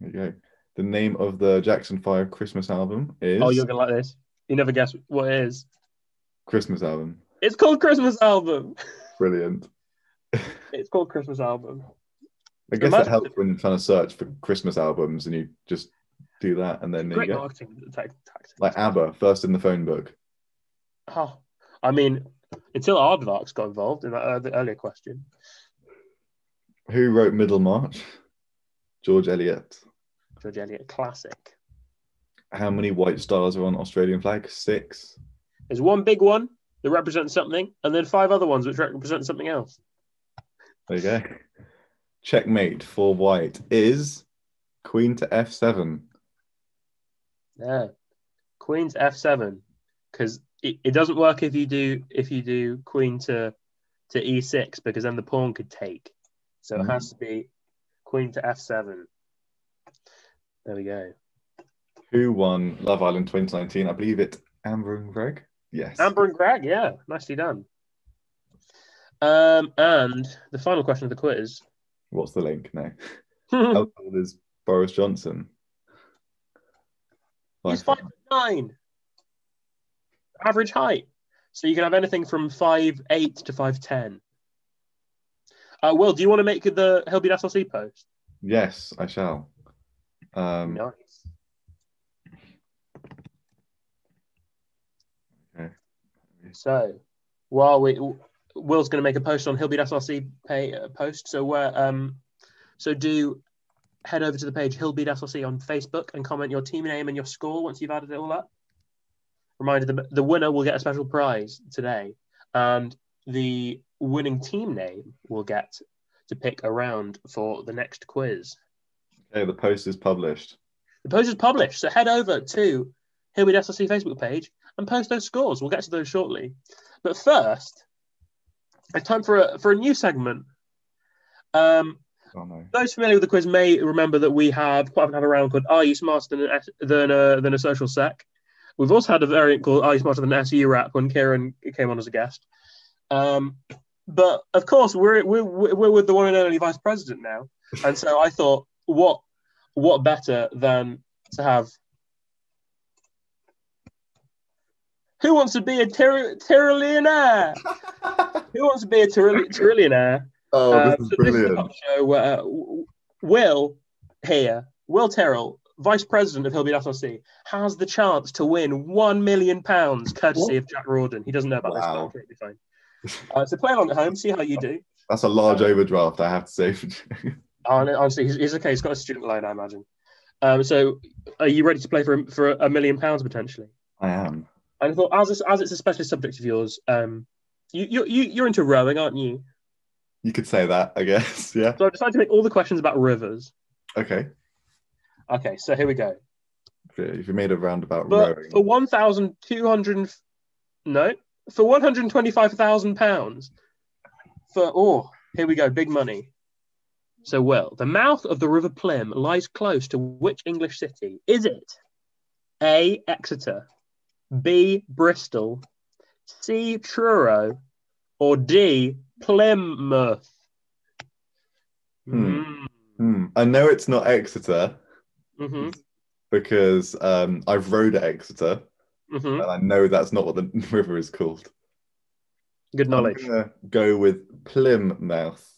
you go. The name of the Jackson 5 Christmas album is Oh, you're gonna like this. You never guess what it is. Christmas album. It's called Christmas Album. Brilliant. It's called Christmas Album. I guess Imagine- that helps when you're trying to search for Christmas albums and you just do that and then Great marketing tac- tactics. Like ABBA, first in the phone book. Oh, I mean, until Aardvarks got involved in that uh, the earlier question. Who wrote Middlemarch? George Eliot. George Eliot, classic. How many white stars are on Australian flag? Six. There's one big one that represents something, and then five other ones which represent something else. There you go. Checkmate for white is queen to f7. Yeah, Queen's f7 because it, it doesn't work if you do if you do Queen to to e6 because then the pawn could take. So it has to be Queen to f7. There we go. Who won Love Island 2019? I believe it Amber and Greg. Yes. Amber and Greg, yeah, nicely done. Um, and the final question of the quiz. What's the link now? How old is Boris Johnson? He's Five- five foot nine. Average height. So you can have anything from five eight to five ten. Uh, Will, do you want to make the Hild Bede SLC post? Yes, I shall. Um, nice. Okay. So while we Will's going to make a post on Hild Bede SLC pay uh, post, so where um, so do head over to the page Hild Bede SLC on Facebook and comment your team name and your score once you've added it all up. Reminder: the the winner will get a special prize today, and the winning team name will get to pick a round for the next quiz. Okay, the post is published. The post is published, so head over to Hild Bede SLC Facebook page and post those scores. We'll get to those shortly. But first, it's time for a for a new segment. Um, Oh no. those familiar with the quiz may remember that we have quite often have a round called Are You Smarter Than, an- than, a, than a Social Sec? We've also had a variant called Are You Smarter Than an SU Rap when Kieran came on as a guest. Um, but of course, we're, we're, we're with the one and only vice president now. And so I thought, what what better than to have who wants to be a ter- Tyrillionaire? Who wants to be a Tyrill- Tyrillionaire? oh, Uh, this is so This brilliant. is a show where uh, Will here, Will Terrell, Vice President of Hild Bede SLC, has the chance to win one million pounds courtesy of Jack Rawdon. He doesn't know about this, Wow. but it'll be fine. Uh, so play along at home, see how you do. That's a large overdraft, I have to say. Oh, honestly, he's, he's okay. He's got a student loan, I imagine. Um, so, are you ready to play for for a million pounds potentially? I am. And I thought, as it's, as it's a specialist subject of yours, um, you you you you're into rowing, aren't you? You could say that, I guess. Yeah. So I decided to make all the questions about rivers. Okay. Okay, so here we go. If you made a roundabout But rowing. for one thousand two hundred, no, for one hundred twenty-five thousand pounds, for oh, here we go, big money. So, well, the mouth of the River Plym lies close to which English city? Is it A. Exeter, B. Bristol, C. Truro, or D. Plymouth? Hmm. Hmm. I know it's not Exeter hmm because um, I've rowed at Exeter hmm and I know that's not what the river is called. Good knowledge. I'm gonna go with Plymouth.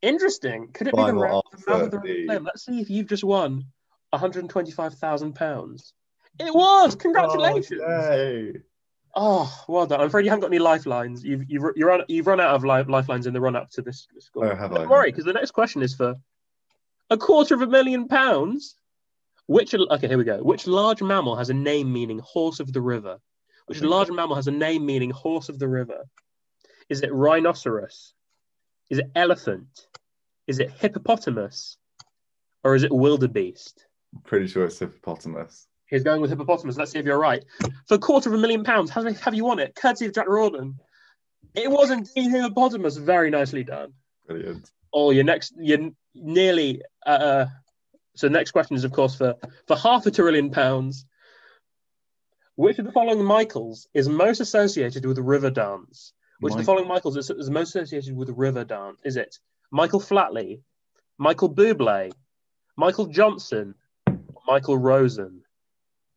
Interesting. Could it be the, round, the mouth of the River Plym? Let's see if you've just won 125,000 pounds. It was. Congratulations. Oh, yay. Oh, well done. I'm afraid you haven't got any lifelines. You've you've you're run, you've run out of li- lifelines in the run up to this score. Oh, have I? Don't worry, because the next question is for a quarter of a million pounds. Which okay, here we go. Which large mammal has a name meaning horse of the river? Which large mammal has a name meaning horse of the river? Is it rhinoceros? Is it elephant? Is it hippopotamus? Or is it wildebeest? Pretty sure it's hippopotamus. He's going with hippopotamus. Let's see if you're right. For a quarter of a million pounds, have, have you won it? Courtesy of Jack Rawdon. It was indeed hippopotamus. Very nicely done. Brilliant. Oh, you're next. You're nearly. Uh, so next question is, of course, for for half a trillion pounds. Which of the following Michaels is most associated with river dance? Which of the following Michaels is, is most associated with river dance? Is it Michael Flatley, Michael Bublé, Michael Johnson, Michael Rosen?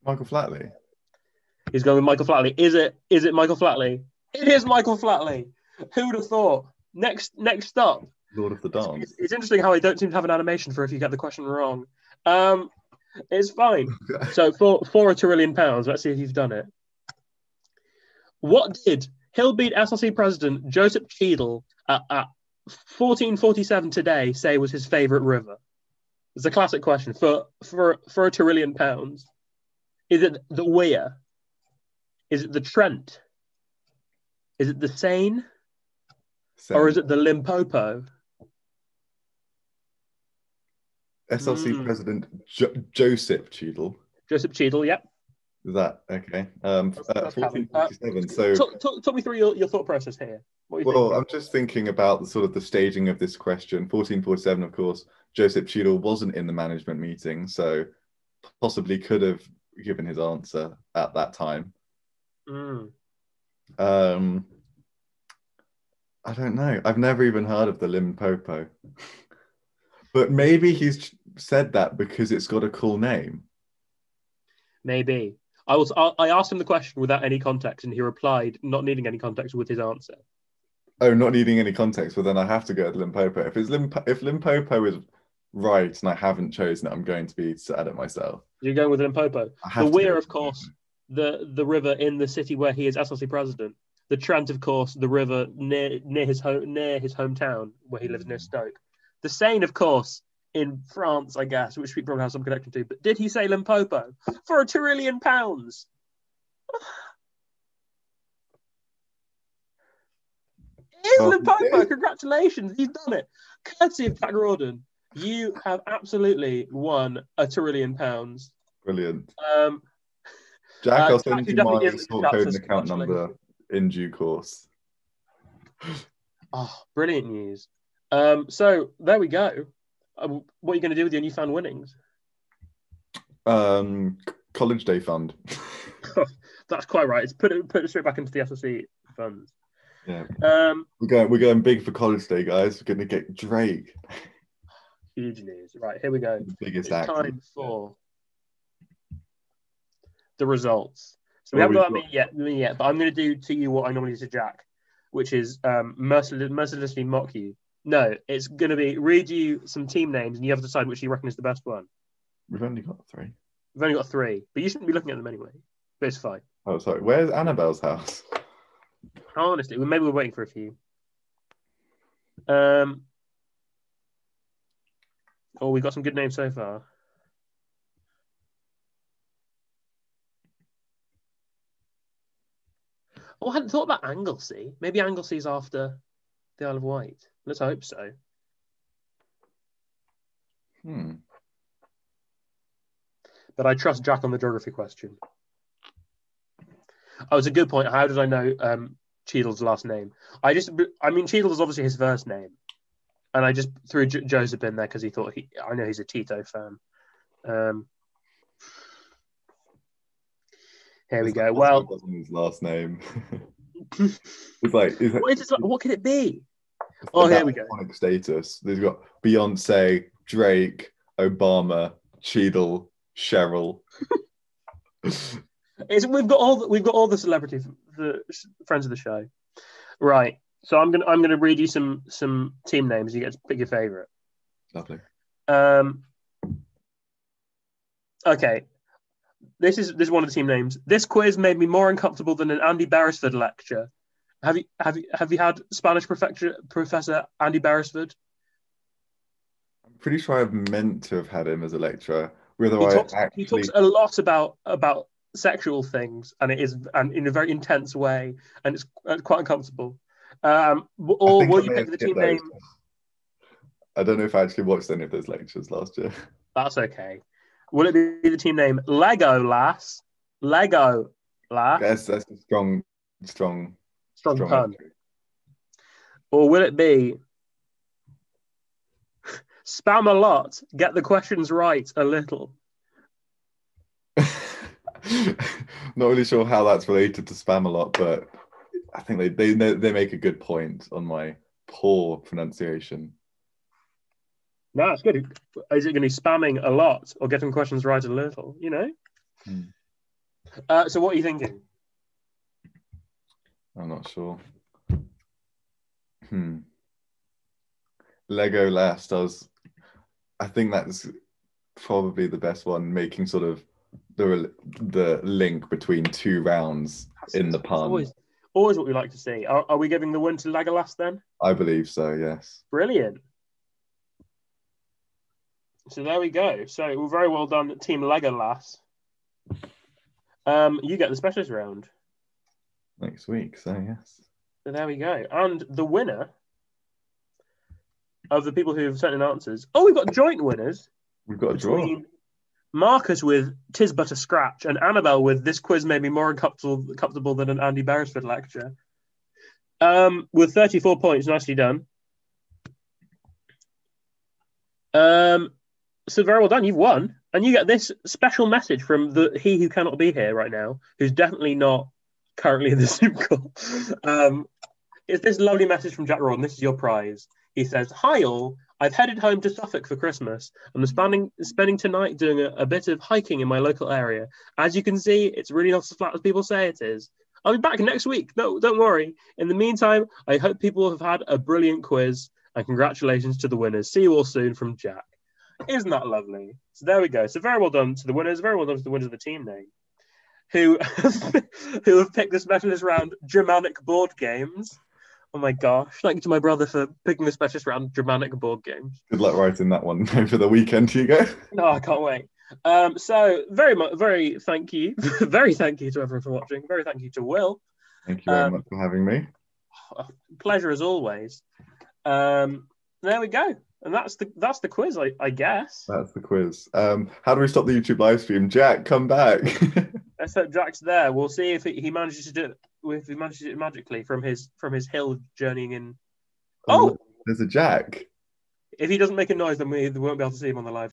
Michael Flatley. He's going with Michael Flatley. Is it? Is it Michael Flatley? It is Michael Flatley. Who would have thought? Next, next up. Lord of the It's, Dance. it's interesting how I don't seem to have an animation for if you get the question wrong. Um, it's fine. So for for a trillion pounds, let's see if you've done it. What did Hild Bede SLC president Joseph Cheadle at, at 1447 today say was his favourite river? It's a classic question for for for a trillion pounds. Is it the Wear? Is it the Trent? Is it the Seine? Or is it the Limpopo? SLC Mm. President jo- Joseph Cheadle? Joseph Cheadle, yep. Is that okay? Um, That's- uh, that's Calvin. Uh, 1447. So, Talk, talk, talk me through your, your thought process here. What you well, think? I'm just thinking about the sort of the staging of this question. 1447, of course, Joseph Cheadle wasn't in the management meeting, so possibly could have given his answer at that time. Mm. Um, I don't know. I've never even heard of the Limpopo. but maybe he's said that because it's got a cool name. Maybe. I was. I asked him the question without any context, and he replied, not needing any context, with his answer. Oh, not needing any context, but then I have to go to Limpopo. If it's Limpo- if Limpopo is right and I haven't chosen it, I'm going to be sad at myself. You're going with Limpopo. The Wear, of course, the the river in the city where he is SLC president. The Trent, of course, the river near near his home near his hometown where he lives near Stoke. The Seine, of course, in France, I guess, which we probably have some connection to. But did he say Limpopo for a trillion pounds? Is Oh, Limpopo. Congratulations, you've done it. Courtesy of Jack Rawdon, you have absolutely won a trillion pounds. Brilliant. Um, Jack, Uh, I'll send you you my sort code and account number in due course. Oh, brilliant news. Um, so there we go. Um, what are you going to do with your newfound winnings? Um, college day fund. That's quite right. It's put it put it straight back into the SSC funds. yeah, Um, we're going. We're going big for college day, guys. We're going to get Drake, huge news. Right here we go. the biggest It's time for the results. So we Well, haven't got that we've yet, many yet, but I'm going to do to you what I normally do to Jack, which is um, merciless, mercilessly mock you. No, it's going to be read you some team names, and you have to decide which you reckon is the best one. We've only got three. We've only got three, but you shouldn't be looking at them anyway. But it's fine. Oh, sorry. Where's Annabelle's house? Honestly, maybe we're waiting for a few. Um, oh, we've got some good names so far. Oh, I hadn't thought about Anglesey. Maybe Anglesey's after the Isle of Wight. Let's hope so. Hmm. But I trust Jack on the geography question. Oh, it's a good point. How did I know um, Cheadle's last name? I just, I mean, Cheadle is obviously his first name, and I just threw J- Joseph in there because he thought he. I know he's a Tito fan. Um, here we It's go. like, Well, his last name? it's like, is it, what, is it, what could it be? Oh, here we go. status. They've got Beyonce, Drake, Obama, Cheadle, Cheryl. It's, we've got all the, we've got all the celebrity the friends of the show, right? So I'm gonna I'm gonna read you some some team names. You get to pick your favorite. Lovely. Um, okay, this is this is one of the team names. This quiz made me more uncomfortable than an Andy Beresford lecture. Have you have you have you had Spanish professor Professor Andy Beresford? I'm pretty sure I've meant to have had him as a lecturer. Whether He I talks actually, he talks a lot about about sexual things, and it is and in a very intense way, and it's quite uncomfortable. Um, I or will you pick the team name? I don't know if I actually watched any of those lectures last year. That's okay. Will it be the team name Lego Lass? Lego Lass. That's that's a strong, strong, Strong strong pun. Or will it be spam a lot, get the questions right a little? Not really sure how that's related to spam a lot, but I think they they they make a good point on my poor pronunciation. No, it's good. Is it going to be spamming a lot or getting questions right a little? You know? Hmm. Uh, so, what are you thinking? I'm not sure. Hmm. Lego last, I was. I think that's probably the best one, making sort of the the link between two rounds in the That's pun. Always, always what we like to see. Are, are we giving the win to Legolas then? I believe so. Yes. Brilliant. So there we go. So we're very well done, Team Legolas. Um, you get the specialist round. Next week. So yes, So there we go. And the winner of the people who have sent in answers. Oh, we've got joint winners we've got a draw. Marcus with Tis But a Scratch and Annabelle with This Quiz Made Me More uncomfortable comfortable than an Andy Beresford lecture. Um, with 34 points, nicely done. Um, so very well done. You've won, and you get this special message from the he who cannot be here right now, who's definitely not currently in the Zoom call. Um, it's this lovely message from Jack Rawdon. This is your prize. He says, "Hi all. I've headed home to Suffolk for Christmas. I'm spending spending tonight doing a, a bit of hiking in my local area. As you can see, it's really not as flat as people say it is. I'll be back next week. No, don't worry. In the meantime, I hope people have had a brilliant quiz, and congratulations to the winners. See you all soon from Jack." Isn't that lovely? So there we go. So very well done to the winners. Very well done to the winners of the team name, who who have picked the specialist round Germanic board games. Oh my gosh! Thank you to my brother for picking the specialist round Germanic board games. Good luck writing that one over the weekend, Hugo. No, I can't wait. Um, so very much, very thank you, very thank you to everyone for watching. Very thank you to Will. Thank you very Um, much for having me. Pleasure as always. Um, there we go, and that's the that's the quiz, I, I guess. That's the quiz. Um, how do we stop the YouTube live stream? Jack, come back. Let's hope Jack's there. We'll see if he manages to do it. If he manages it magically from his from his hill journeying in. Oh, oh! there's a Jack. if he doesn't make a noise, then we won't be able to see him on the live